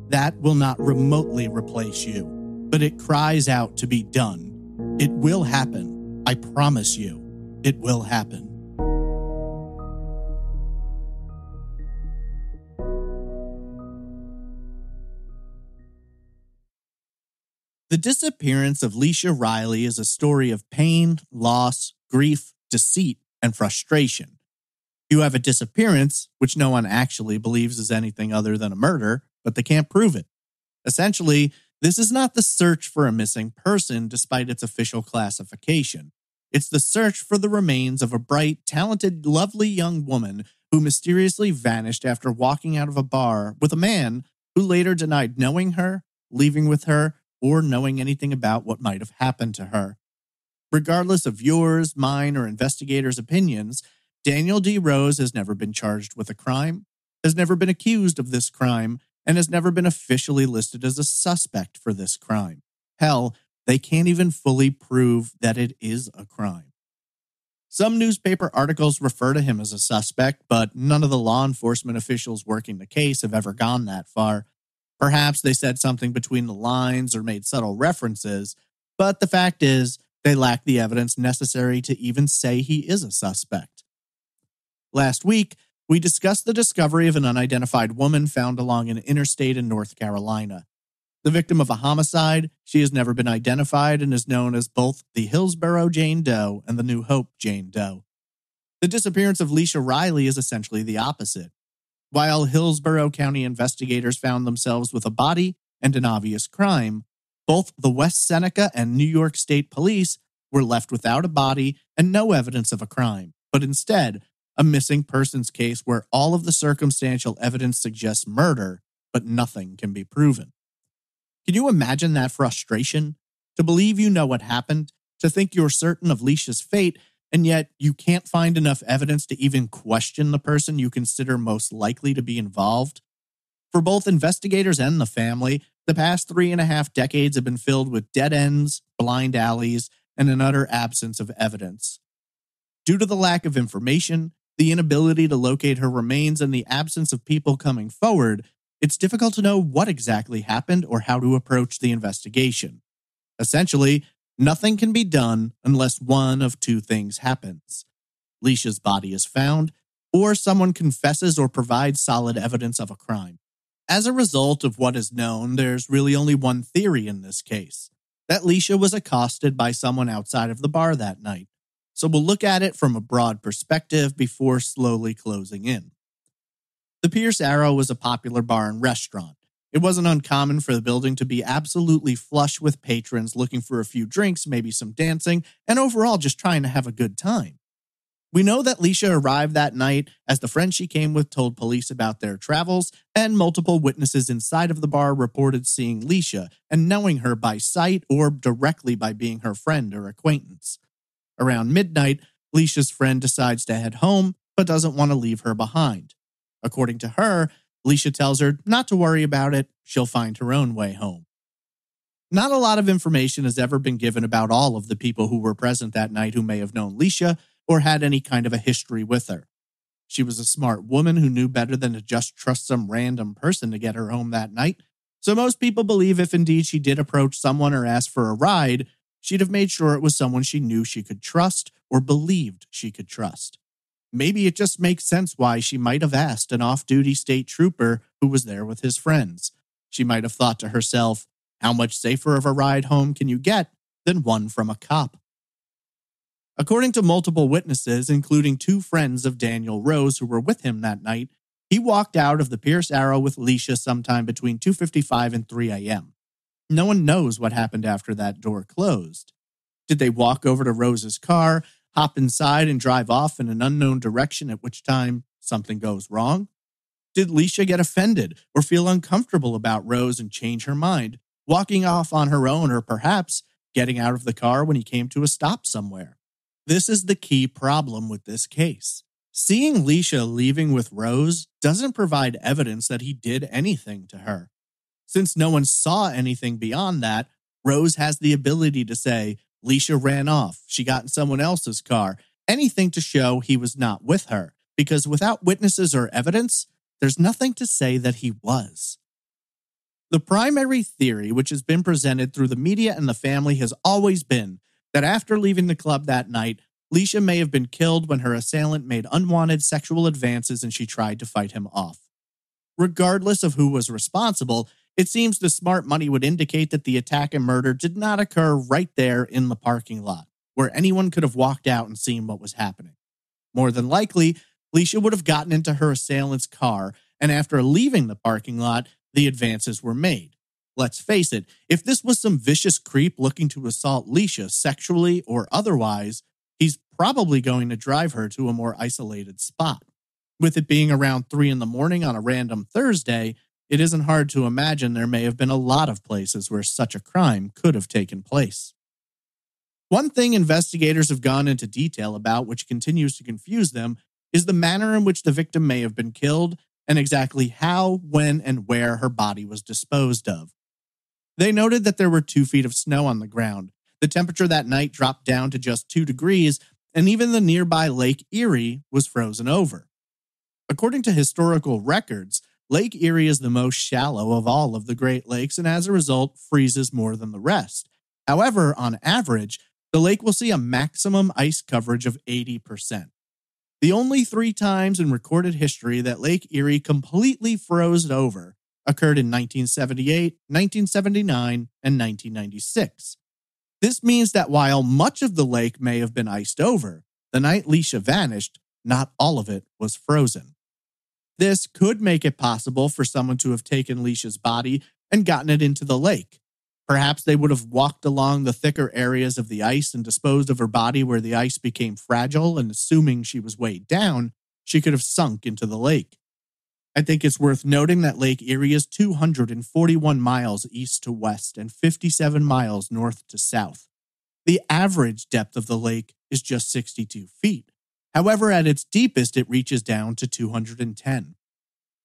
That will not remotely replace you, but it cries out to be done. It will happen. I promise you, it will happen. The disappearance of Leichia Reilly is a story of pain, loss, grief, deceit, and frustration. You have a disappearance, which no one actually believes is anything other than a murder, but they can't prove it. Essentially, this is not the search for a missing person despite its official classification. It's the search for the remains of a bright, talented, lovely young woman who mysteriously vanished after walking out of a bar with a man who later denied knowing her, leaving with her, or knowing anything about what might have happened to her. Regardless of yours, mine, or investigators' opinions, Daniel D. Rose has never been charged with a crime, has never been accused of this crime, and has never been officially listed as a suspect for this crime. Hell, they can't even fully prove that it is a crime. Some newspaper articles refer to him as a suspect, but none of the law enforcement officials working the case have ever gone that far. Perhaps they said something between the lines or made subtle references, but the fact is, they lack the evidence necessary to even say he is a suspect. Last week, we discussed the discovery of an unidentified woman found along an interstate in North Carolina. The victim of a homicide, she has never been identified and is known as both the Hillsborough Jane Doe and the New Hope Jane Doe. The disappearance of Leichia Reilly is essentially the opposite. While Hillsborough County investigators found themselves with a body and an obvious crime, both the West Seneca and New York State Police were left without a body and no evidence of a crime, but instead, a missing persons case where all of the circumstantial evidence suggests murder, but nothing can be proven. Can you imagine that frustration? To believe you know what happened, to think you're certain of Leichia's fate, and yet you can't find enough evidence to even question the person you consider most likely to be involved. For both investigators and the family, the past three and a half decades have been filled with dead ends, blind alleys, and an utter absence of evidence. Due to the lack of information, the inability to locate her remains, and the absence of people coming forward, it's difficult to know what exactly happened or how to approach the investigation. Essentially, Nothing can be done unless one of two things happens. Leichia's body is found, or someone confesses or provides solid evidence of a crime. As a result of what is known, there's really only one theory in this case that Leichia was accosted by someone outside of the bar that night. So we'll look at it from a broad perspective before slowly closing in. The Pierce Arrow was a popular bar and restaurant. It wasn't uncommon for the building to be absolutely flush with patrons looking for a few drinks, maybe some dancing, and overall just trying to have a good time. We know that Leichia arrived that night as the friend she came with told police about their travels, and multiple witnesses inside of the bar reported seeing Leichia and knowing her by sight or directly by being her friend or acquaintance. Around midnight, Leichia's friend decides to head home, but doesn't want to leave her behind. According to her, Leichia tells her not to worry about it, she'll find her own way home. Not a lot of information has ever been given about all of the people who were present that night who may have known Leichia or had any kind of a history with her. She was a smart woman who knew better than to just trust some random person to get her home that night, so most people believe if indeed she did approach someone or ask for a ride, she'd have made sure it was someone she knew she could trust or believed she could trust. Maybe it just makes sense why she might have asked an off duty state trooper who was there with his friends. She might have thought to herself, how much safer of a ride home can you get than one from a cop? According to multiple witnesses, including two friends of Daniel Rose who were with him that night, he walked out of the Pierce Arrow with Leichia sometime between 2:55 and 3 a.m. No one knows what happened after that door closed. Did they walk over to Rose's car, hop inside and drive off in an unknown direction, at which time something goes wrong? Did Leichia get offended or feel uncomfortable about Rose and change her mind, walking off on her own or perhaps getting out of the car when he came to a stop somewhere? This is the key problem with this case. Seeing Leichia leaving with Rose doesn't provide evidence that he did anything to her. Since no one saw anything beyond that, Rose has the ability to say, Leichia ran off, she got in someone else's car, anything to show he was not with her, because without witnesses or evidence, there's nothing to say that he was. The primary theory, which has been presented through the media and the family, has always been that after leaving the club that night, Leichia may have been killed when her assailant made unwanted sexual advances and she tried to fight him off. Regardless of who was responsible, it seems the smart money would indicate that the attack and murder did not occur right there in the parking lot, where anyone could have walked out and seen what was happening. More than likely, Leichia would have gotten into her assailant's car, and after leaving the parking lot, the advances were made. Let's face it, if this was some vicious creep looking to assault Leichia sexually or otherwise, he's probably going to drive her to a more isolated spot. With it being around 3 in the morning on a random Thursday, it isn't hard to imagine there may have been a lot of places where such a crime could have taken place. One thing investigators have gone into detail about, which continues to confuse them, is the manner in which the victim may have been killed and exactly how, when, and where her body was disposed of. They noted that there were two feet of snow on the ground. The temperature that night dropped down to just two degrees, and even the nearby Lake Erie was frozen over. According to historical records, Lake Erie is the most shallow of all of the Great Lakes and as a result freezes more than the rest. However, on average, the lake will see a maximum ice coverage of 80%. The only three times in recorded history that Lake Erie completely froze over occurred in 1978, 1979, and 1996. This means that while much of the lake may have been iced over, the night Leichia vanished, not all of it was frozen. This could make it possible for someone to have taken Leichia's body and gotten it into the lake. Perhaps they would have walked along the thicker areas of the ice and disposed of her body where the ice became fragile, and assuming she was weighed down, she could have sunk into the lake. I think it's worth noting that Lake Erie is 241 miles east to west and 57 miles north to south. The average depth of the lake is just 62 feet. However, at its deepest, it reaches down to 210.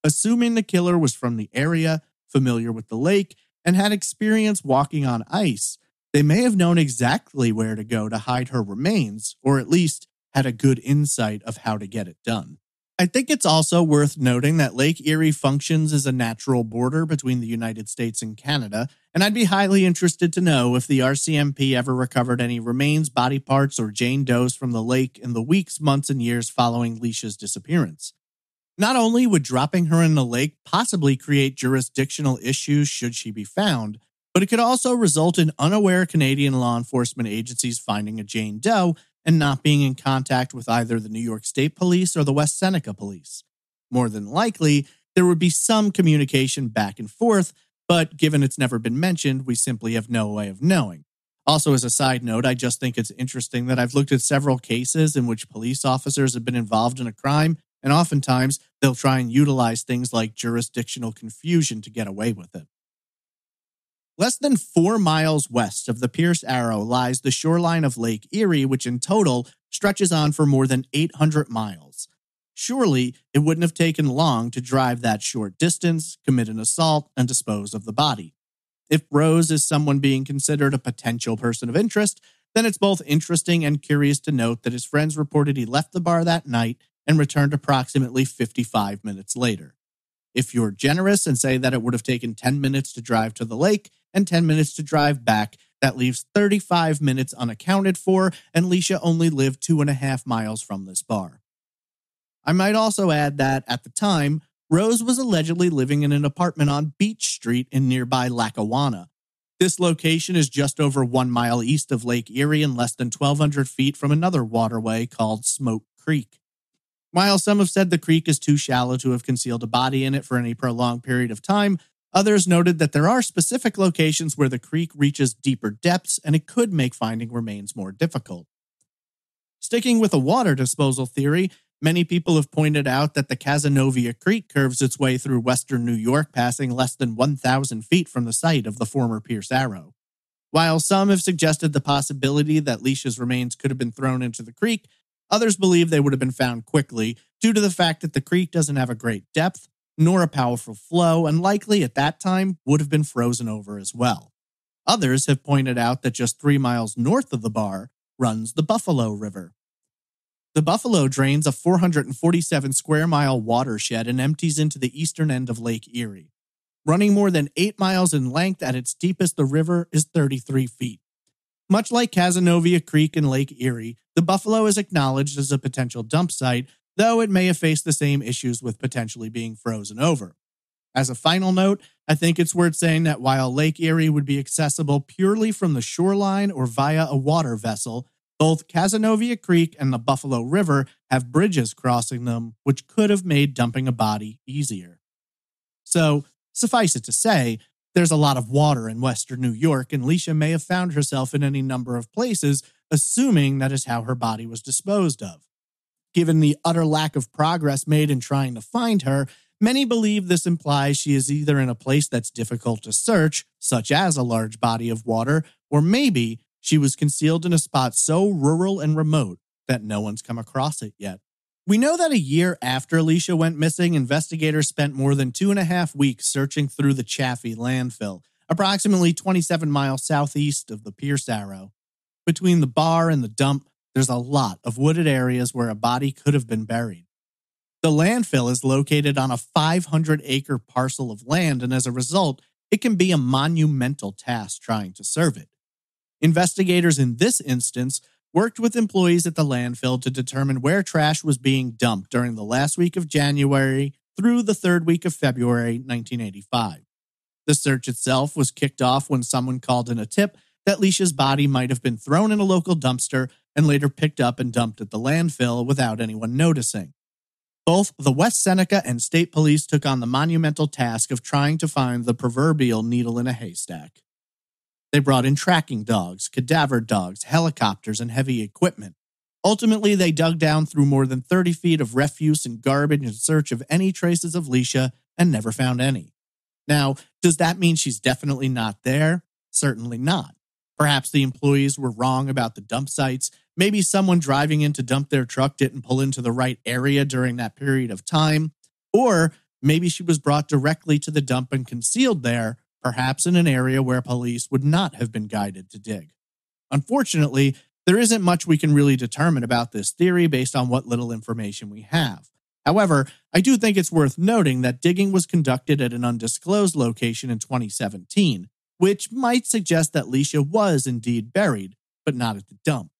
Assuming the killer was from the area, familiar with the lake, and had experience walking on ice, they may have known exactly where to go to hide her remains, or at least had a good insight of how to get it done. I think it's also worth noting that Lake Erie functions as a natural border between the United States and Canada, and I'd be highly interested to know if the RCMP ever recovered any remains, body parts, or Jane Does from the lake in the weeks, months, and years following Leichia's disappearance. Not only would dropping her in the lake possibly create jurisdictional issues should she be found, but it could also result in unaware Canadian law enforcement agencies finding a Jane Doe and not being in contact with either the New York State Police or the West Seneca Police. More than likely, there would be some communication back and forth, but given it's never been mentioned, we simply have no way of knowing. Also, as a side note, I just think it's interesting that I've looked at several cases in which police officers have been involved in a crime, and oftentimes they'll try and utilize things like jurisdictional confusion to get away with it. Less than four miles west of the Pierce Arrow lies the shoreline of Lake Erie, which in total stretches on for more than 800 miles. Surely it wouldn't have taken long to drive that short distance, commit an assault, and dispose of the body. If Rose is someone being considered a potential person of interest, then it's both interesting and curious to note that his friends reported he left the bar that night and returned approximately 55 minutes later. If you're generous and say that it would have taken 10 minutes to drive to the lake and 10 minutes to drive back, that leaves 35 minutes unaccounted for, and Leichia only lived two and a half miles from this bar. I might also add that at the time, Rose was allegedly living in an apartment on Beach Street in nearby Lackawanna. This location is just over one mile east of Lake Erie and less than 1,200 feet from another waterway called Smoke Creek. While some have said the creek is too shallow to have concealed a body in it for any prolonged period of time, others noted that there are specific locations where the creek reaches deeper depths and it could make finding remains more difficult. Sticking with a water disposal theory, Many people have pointed out that the Cazenovia Creek curves its way through western New York, passing less than 1,000 feet from the site of the former Pierce Arrow. While some have suggested the possibility that Leichia's remains could have been thrown into the creek, others believe they would have been found quickly due to the fact that the creek doesn't have a great depth nor a powerful flow and likely at that time would have been frozen over as well. Others have pointed out that just three miles north of the bar runs the Buffalo River. The Buffalo drains a 447 square mile watershed and empties into the eastern end of Lake Erie. Running more than 8 miles in length at its deepest, the river is 33 feet. Much like Cazenovia Creek and Lake Erie, the Buffalo is acknowledged as a potential dump site, though it may have faced the same issues with potentially being frozen over. As a final note, I think it's worth saying that while Lake Erie would be accessible purely from the shoreline or via a water vessel, both Cazenovia Creek and the Buffalo River have bridges crossing them, which could have made dumping a body easier. So, suffice it to say, there's a lot of water in western New York, and Leichia may have found herself in any number of places, assuming that is how her body was disposed of. Given the utter lack of progress made in trying to find her, Many believe this implies she is either in a place that's difficult to search, such as a large body of water, or maybe she was concealed in a spot so rural and remote that no one's come across it yet. We know that a year after Alicia went missing, investigators spent more than two and a half weeks searching through the Chaffee landfill, approximately 27 miles southeast of the Pierce Arrow. Between the bar and the dump, there's a lot of wooded areas where a body could have been buried. The landfill is located on a 500 acre parcel of land, and as a result, it can be a monumental task trying to serve it. Investigators in this instance worked with employees at the landfill to determine where trash was being dumped during the last week of January through the third week of February 1985. The search itself was kicked off when someone called in a tip that Leichia's body might have been thrown in a local dumpster and later picked up and dumped at the landfill without anyone noticing. Both the West Seneca and state police took on the monumental task of trying to find the proverbial needle in a haystack. They brought in tracking dogs, cadaver dogs, helicopters, and heavy equipment. Ultimately, they dug down through more than 30 feet of refuse and garbage in search of any traces of Leichia and never found any. Now, does that mean she's definitely not there? Certainly not. Perhaps the employees were wrong about the dump sites Maybe someone driving in to dump their truck didn't pull into the right area during that period of time. Or maybe she was brought directly to the dump and concealed there, perhaps in an area where police would not have been guided to dig. Unfortunately, there isn't much we can really determine about this theory based on what little information we have. However, I do think it's worth noting that digging was conducted at an undisclosed location in 2017, which might suggest that Leichia was indeed buried, but not at the dump.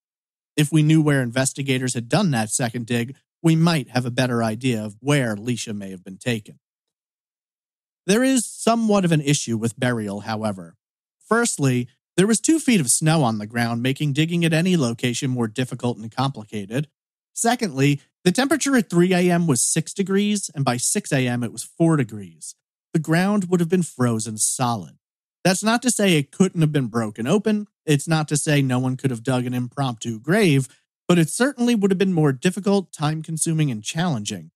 If we knew where investigators had done that second dig, we might have a better idea of where Leichia may have been taken. There is somewhat of an issue with burial, however. Firstly, there was two feet of snow on the ground, making digging at any location more difficult and complicated. Secondly, the temperature at 3 a.m. was 6 degrees, and by 6 a.m. it was 4 degrees. The ground would have been frozen solid. That's not to say it couldn't have been broken open. It's not to say no one could have dug an impromptu grave, but it certainly would have been more difficult, time consuming, and challenging.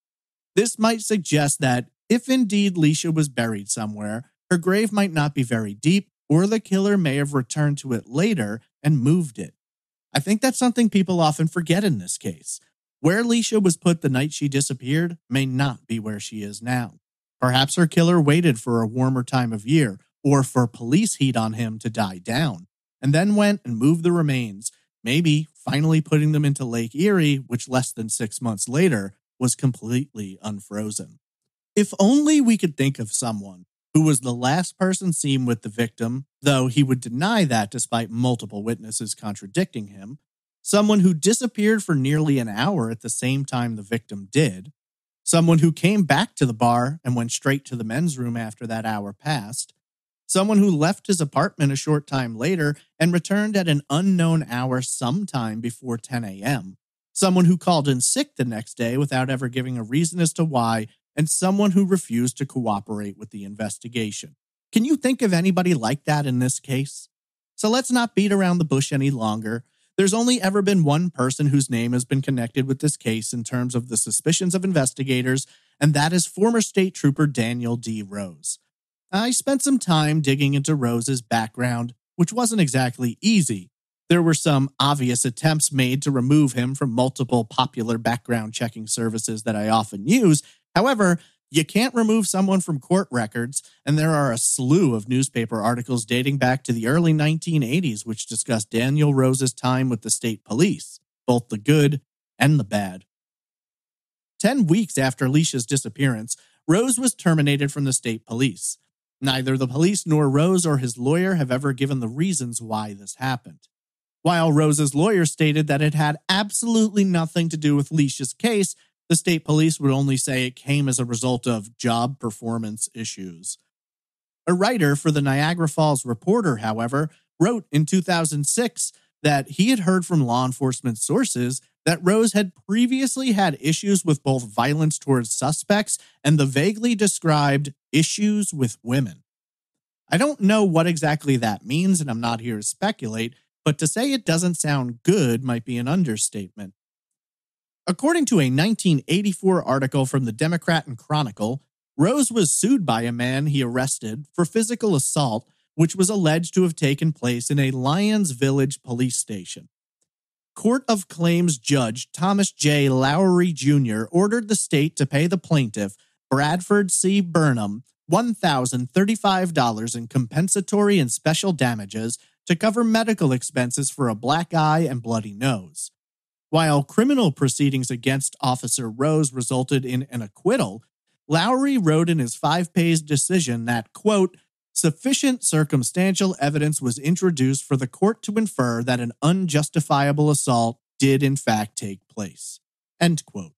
This might suggest that, if indeed Leichia was buried somewhere, her grave might not be very deep, or the killer may have returned to it later and moved it. I think that's something people often forget in this case. Where Leichia was put the night she disappeared may not be where she is now. Perhaps her killer waited for a warmer time of year or for police heat on him to die down, and then went and moved the remains, maybe finally putting them into Lake Erie, which less than six months later was completely unfrozen. If only we could think of someone who was the last person seen with the victim, though he would deny that despite multiple witnesses contradicting him, someone who disappeared for nearly an hour at the same time the victim did, someone who came back to the bar and went straight to the men's room after that hour passed, someone who left his apartment a short time later and returned at an unknown hour sometime before 10 a.m., someone who called in sick the next day without ever giving a reason as to why, and someone who refused to cooperate with the investigation. Can you think of anybody like that in this case? So let's not beat around the bush any longer. There's only ever been one person whose name has been connected with this case in terms of the suspicions of investigators, and that is former state trooper Daniel D. Rose. I spent some time digging into Rose's background, which wasn't exactly easy. There were some obvious attempts made to remove him from multiple popular background checking services that I often use. However, you can't remove someone from court records, and there are a slew of newspaper articles dating back to the early 1980s which discuss Daniel Rose's time with the state police, both the good and the bad. Ten weeks after Leichia's disappearance, Rose was terminated from the state police. Neither the police nor Rose or his lawyer have ever given the reasons why this happened. While Rose's lawyer stated that it had absolutely nothing to do with Leichia's case the state police would only say it came as a result of job performance issues. A writer for the Niagara Falls Reporter, however, wrote in 2006 that he had heard from law enforcement sources that Rose had previously had issues with both violence towards suspects and the vaguely described issues with women. I don't know what exactly that means, and I'm not here to speculate, but to say it doesn't sound good might be an understatement. According to a 1984 article from the Democrat and Chronicle, Rose was sued by a man he arrested for physical assault, which was alleged to have taken place in a Lyons Village police station. Court of Claims Judge Thomas J. Lowry Jr. ordered the state to pay the plaintiff, Bradford C. Burnham, $1,035 in compensatory and special damages to cover medical expenses for a black eye and bloody nose. While criminal proceedings against Officer Rose resulted in an acquittal, Lowry wrote in his five page decision that, quote, sufficient circumstantial evidence was introduced for the court to infer that an unjustifiable assault did in fact take place. End quote.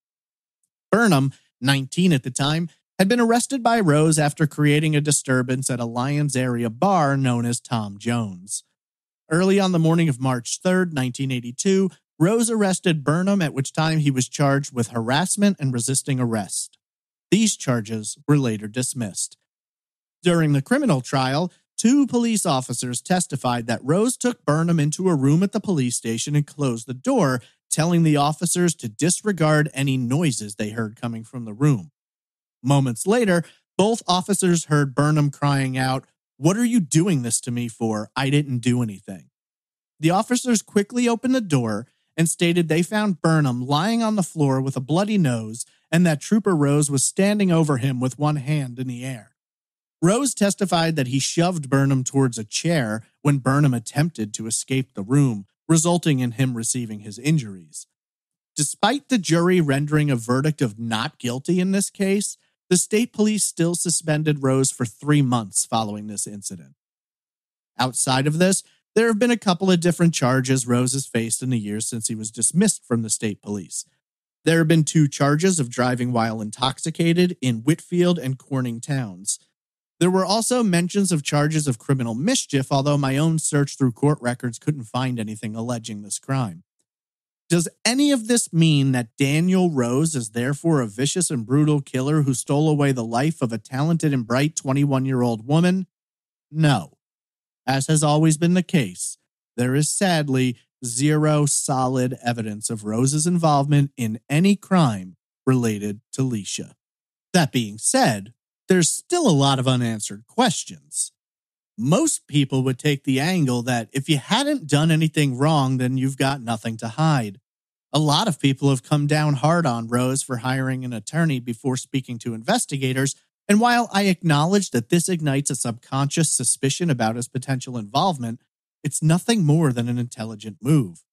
Burnham, 19 at the time, had been arrested by Rose after creating a disturbance at a Lyons area bar known as Tom Jones. Early on the morning of March 3, 1982, Rose arrested Burnham, at which time he was charged with harassment and resisting arrest. These charges were later dismissed. During the criminal trial, two police officers testified that Rose took Burnham into a room at the police station and closed the door, telling the officers to disregard any noises they heard coming from the room. Moments later, both officers heard Burnham crying out, What are you doing this to me for? I didn't do anything. The officers quickly opened the door and stated they found Burnham lying on the floor with a bloody nose and that Trooper Rose was standing over him with one hand in the air. Rose testified that he shoved Burnham towards a chair when Burnham attempted to escape the room, resulting in him receiving his injuries. Despite the jury rendering a verdict of not guilty in this case, the state police still suspended Rose for three months following this incident. Outside of this, there have been a couple of different charges Rose has faced in the years since he was dismissed from the state police. There have been two charges of driving while intoxicated in Whitfield and Corning towns. There were also mentions of charges of criminal mischief, although my own search through court records couldn't find anything alleging this crime. Does any of this mean that Daniel Rose is therefore a vicious and brutal killer who stole away the life of a talented and bright 21 year old woman? No. As has always been the case, there is sadly zero solid evidence of Rose's involvement in any crime related to Leichia. That being said, there's still a lot of unanswered questions. Most people would take the angle that if you hadn't done anything wrong, then you've got nothing to hide. A lot of people have come down hard on Rose for hiring an attorney before speaking to investigators and while I acknowledge that this ignites a subconscious suspicion about his potential involvement, it's nothing more than an intelligent move.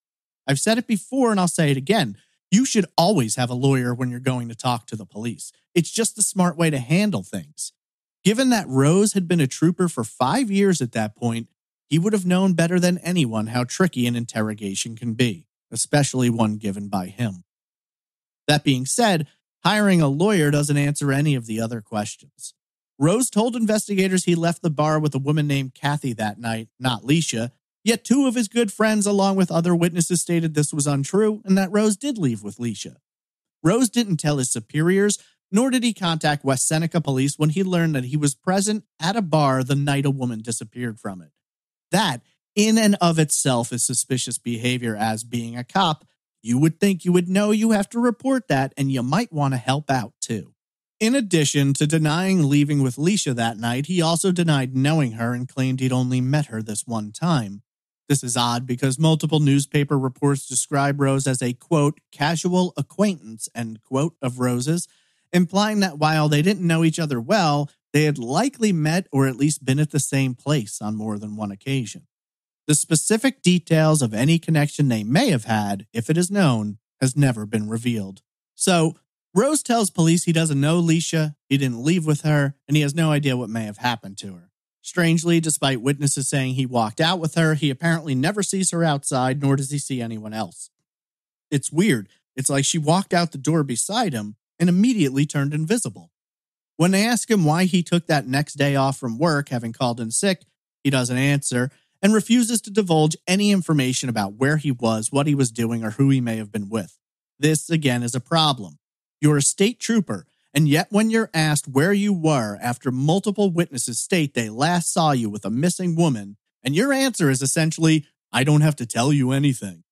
I've said it before and I'll say it again. You should always have a lawyer when you're going to talk to the police. It's just the smart way to handle things. Given that Rose had been a trooper for five years at that point, he would have known better than anyone how tricky an interrogation can be, especially one given by him. That being said, Hiring a lawyer doesn't answer any of the other questions. Rose told investigators he left the bar with a woman named Kathy that night, not Leichia, yet two of his good friends, along with other witnesses, stated this was untrue and that Rose did leave with Leichia. Rose didn't tell his superiors, nor did he contact West Seneca police when he learned that he was present at a bar the night a woman disappeared from it. That, in and of itself is suspicious behavior as being a cop, you would think you would know you have to report that and you might want to help out too. In addition to denying leaving with Leichia that night, he also denied knowing her and claimed he'd only met her this one time. This is odd because multiple newspaper reports describe Rose as a quote, casual acquaintance, end quote, of Rose's, implying that while they didn't know each other well, they had likely met or at least been at the same place on more than one occasion. The specific details of any connection they may have had, if it is known, has never been revealed. So, Rose tells police he doesn't know Leichia, he didn't leave with her, and he has no idea what may have happened to her. Strangely, despite witnesses saying he walked out with her, he apparently never sees her outside, nor does he see anyone else. It's weird. It's like she walked out the door beside him and immediately turned invisible. When they ask him why he took that next day off from work, having called in sick, he doesn't answer and refuses to divulge any information about where he was, what he was doing, or who he may have been with. This, again, is a problem. You're a state trooper and yet, when you're asked where you were after multiple witnesses state they last saw you with a missing woman, and your answer is essentially, I don't have to tell you anything.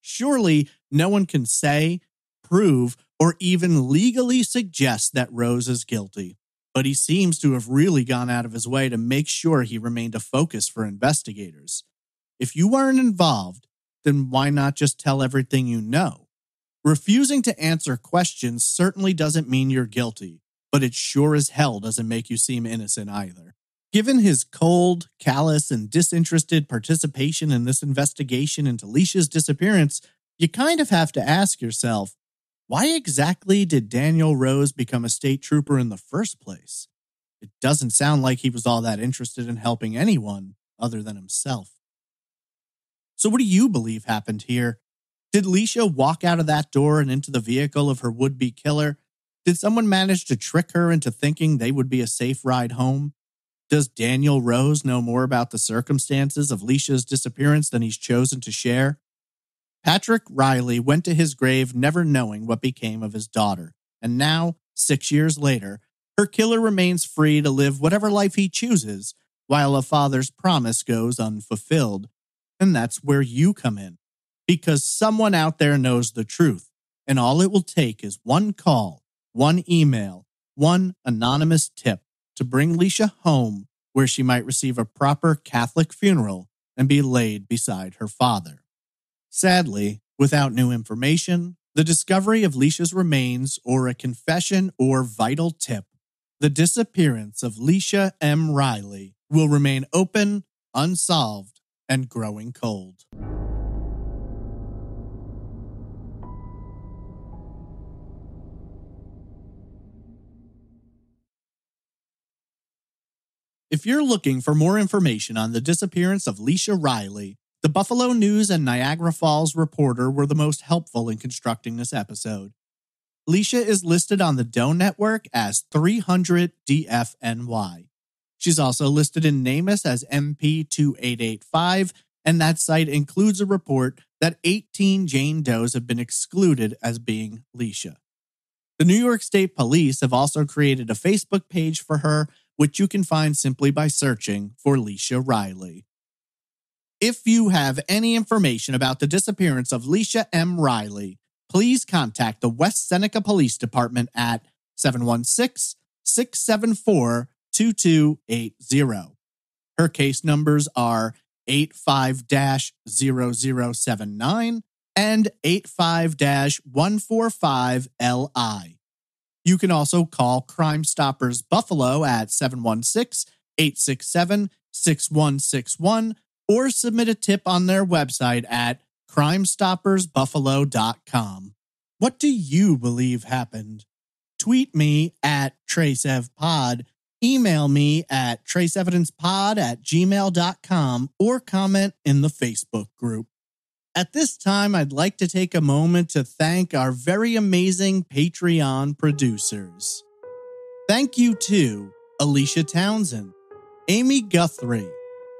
Surely no one can say, prove, or even legally suggest that Rose is guilty. But he seems to have really gone out of his way to make sure he remained a focus for investigators. If you weren't involved, then why not just tell everything you know? Refusing to answer questions certainly doesn't mean you're guilty, but it sure as hell doesn't make you seem innocent either. Given his cold, callous, and disinterested participation in this investigation into Leichia's disappearance, you kind of have to ask yourself why exactly did Daniel Rose become a state trooper in the first place? It doesn't sound like he was all that interested in helping anyone other than himself. So, what do you believe happened here? Did Leichia walk out of that door and into the vehicle of her would be killer? Did someone manage to trick her into thinking they would be a safe ride home? Does Daniel Rose know more about the circumstances of Leichia's disappearance than he's chosen to share? Patrick Reilly went to his grave never knowing what became of his daughter, and now, six years later, her killer remains free to live whatever life he chooses, while a father's promise goes unfulfilled. And that's where you come in because someone out there knows the truth. And all it will take is one call, one email, one anonymous tip to bring Leichia home where she might receive a proper Catholic funeral and be laid beside her father. Sadly, without new information, the discovery of Leichia's remains, or a confession or vital tip, the disappearance of Leichia M. Reilly will remain open, unsolved, and growing cold. If you're looking for more information on the disappearance of Leichia Reilly, the Buffalo News and Niagara Falls Reporter were the most helpful in constructing this episode. Leichia is listed on the Doe Network as 300 DFNY. She's also listed in NamUs as MP2885, and that site includes a report that 18 Jane Does have been excluded as being Leichia. The New York State Police have also created a Facebook page for her which you can find simply by searching for Leichia Reilly. If you have any information about the disappearance of Leichia M. Reilly, please contact the West Seneca Police Department at 716 674 2280. Her case numbers are 85 0079 and 85 145 LI. You can also call Crime Stoppers Buffalo at 716 867 6161 or submit a tip on their website at crimestoppersbuffalo.com. What do you believe happened? Tweet me at TraceEvPod, email me at traceevidencepod at gmail.com, or comment in the Facebook group. At this time, I'd like to take a moment to thank our very amazing Patreon producers. Thank you to Alicia Townsend, Amy Guthrie,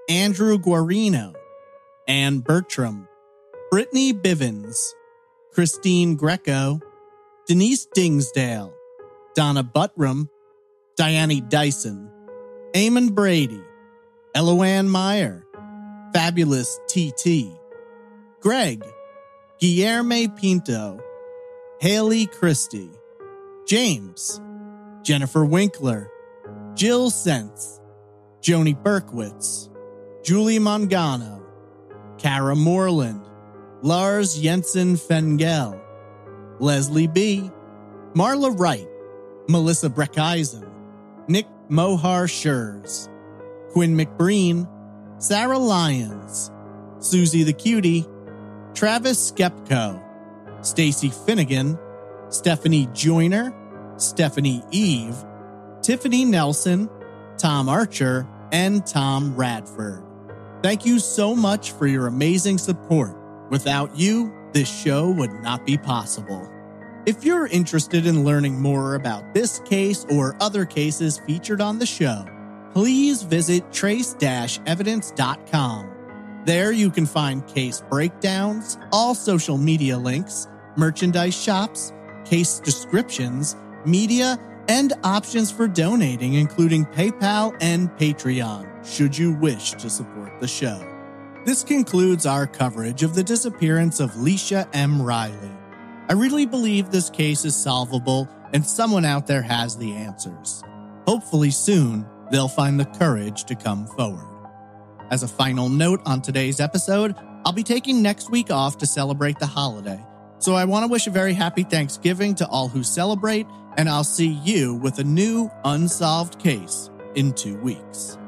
Andrew Guarino, Anne Bertram, Brittany Bivens, Christine Greco, Denise Dingsdale, Donna Buttram, Diane Dyson, Eamon Brady, Eloanne Meyer, Fabulous TT, Greg, Guillermo Pinto, Haley Christie, James, Jennifer Winkler, Jill Sense, Joni Berkowitz, Julie Mangano, Kara Moreland, Lars Jensen Fengel, Leslie B., Marla Wright, Melissa Breckeisen, Nick Mohar Schurz, Quinn McBreen, Sarah Lyons, Susie the Cutie, Travis Skepko, Stacy Finnegan, Stephanie Joyner, Stephanie Eve, Tiffany Nelson, Tom Archer, and Tom Radford. Thank you so much for your amazing support. Without you, this show would not be possible. If you're interested in learning more about this case or other cases featured on the show, please visit trace evidence.com. There you can find case breakdowns, all social media links, merchandise shops, case descriptions, media, and options for donating, including PayPal and Patreon, should you wish to support the show. This concludes our coverage of the disappearance of Leichia M. Reilly. I really believe this case is solvable and someone out there has the answers. Hopefully, soon, they'll find the courage to come forward. As a final note on today's episode, I'll be taking next week off to celebrate the holiday. So I want to wish a very happy Thanksgiving to all who celebrate, and I'll see you with a new unsolved case in two weeks.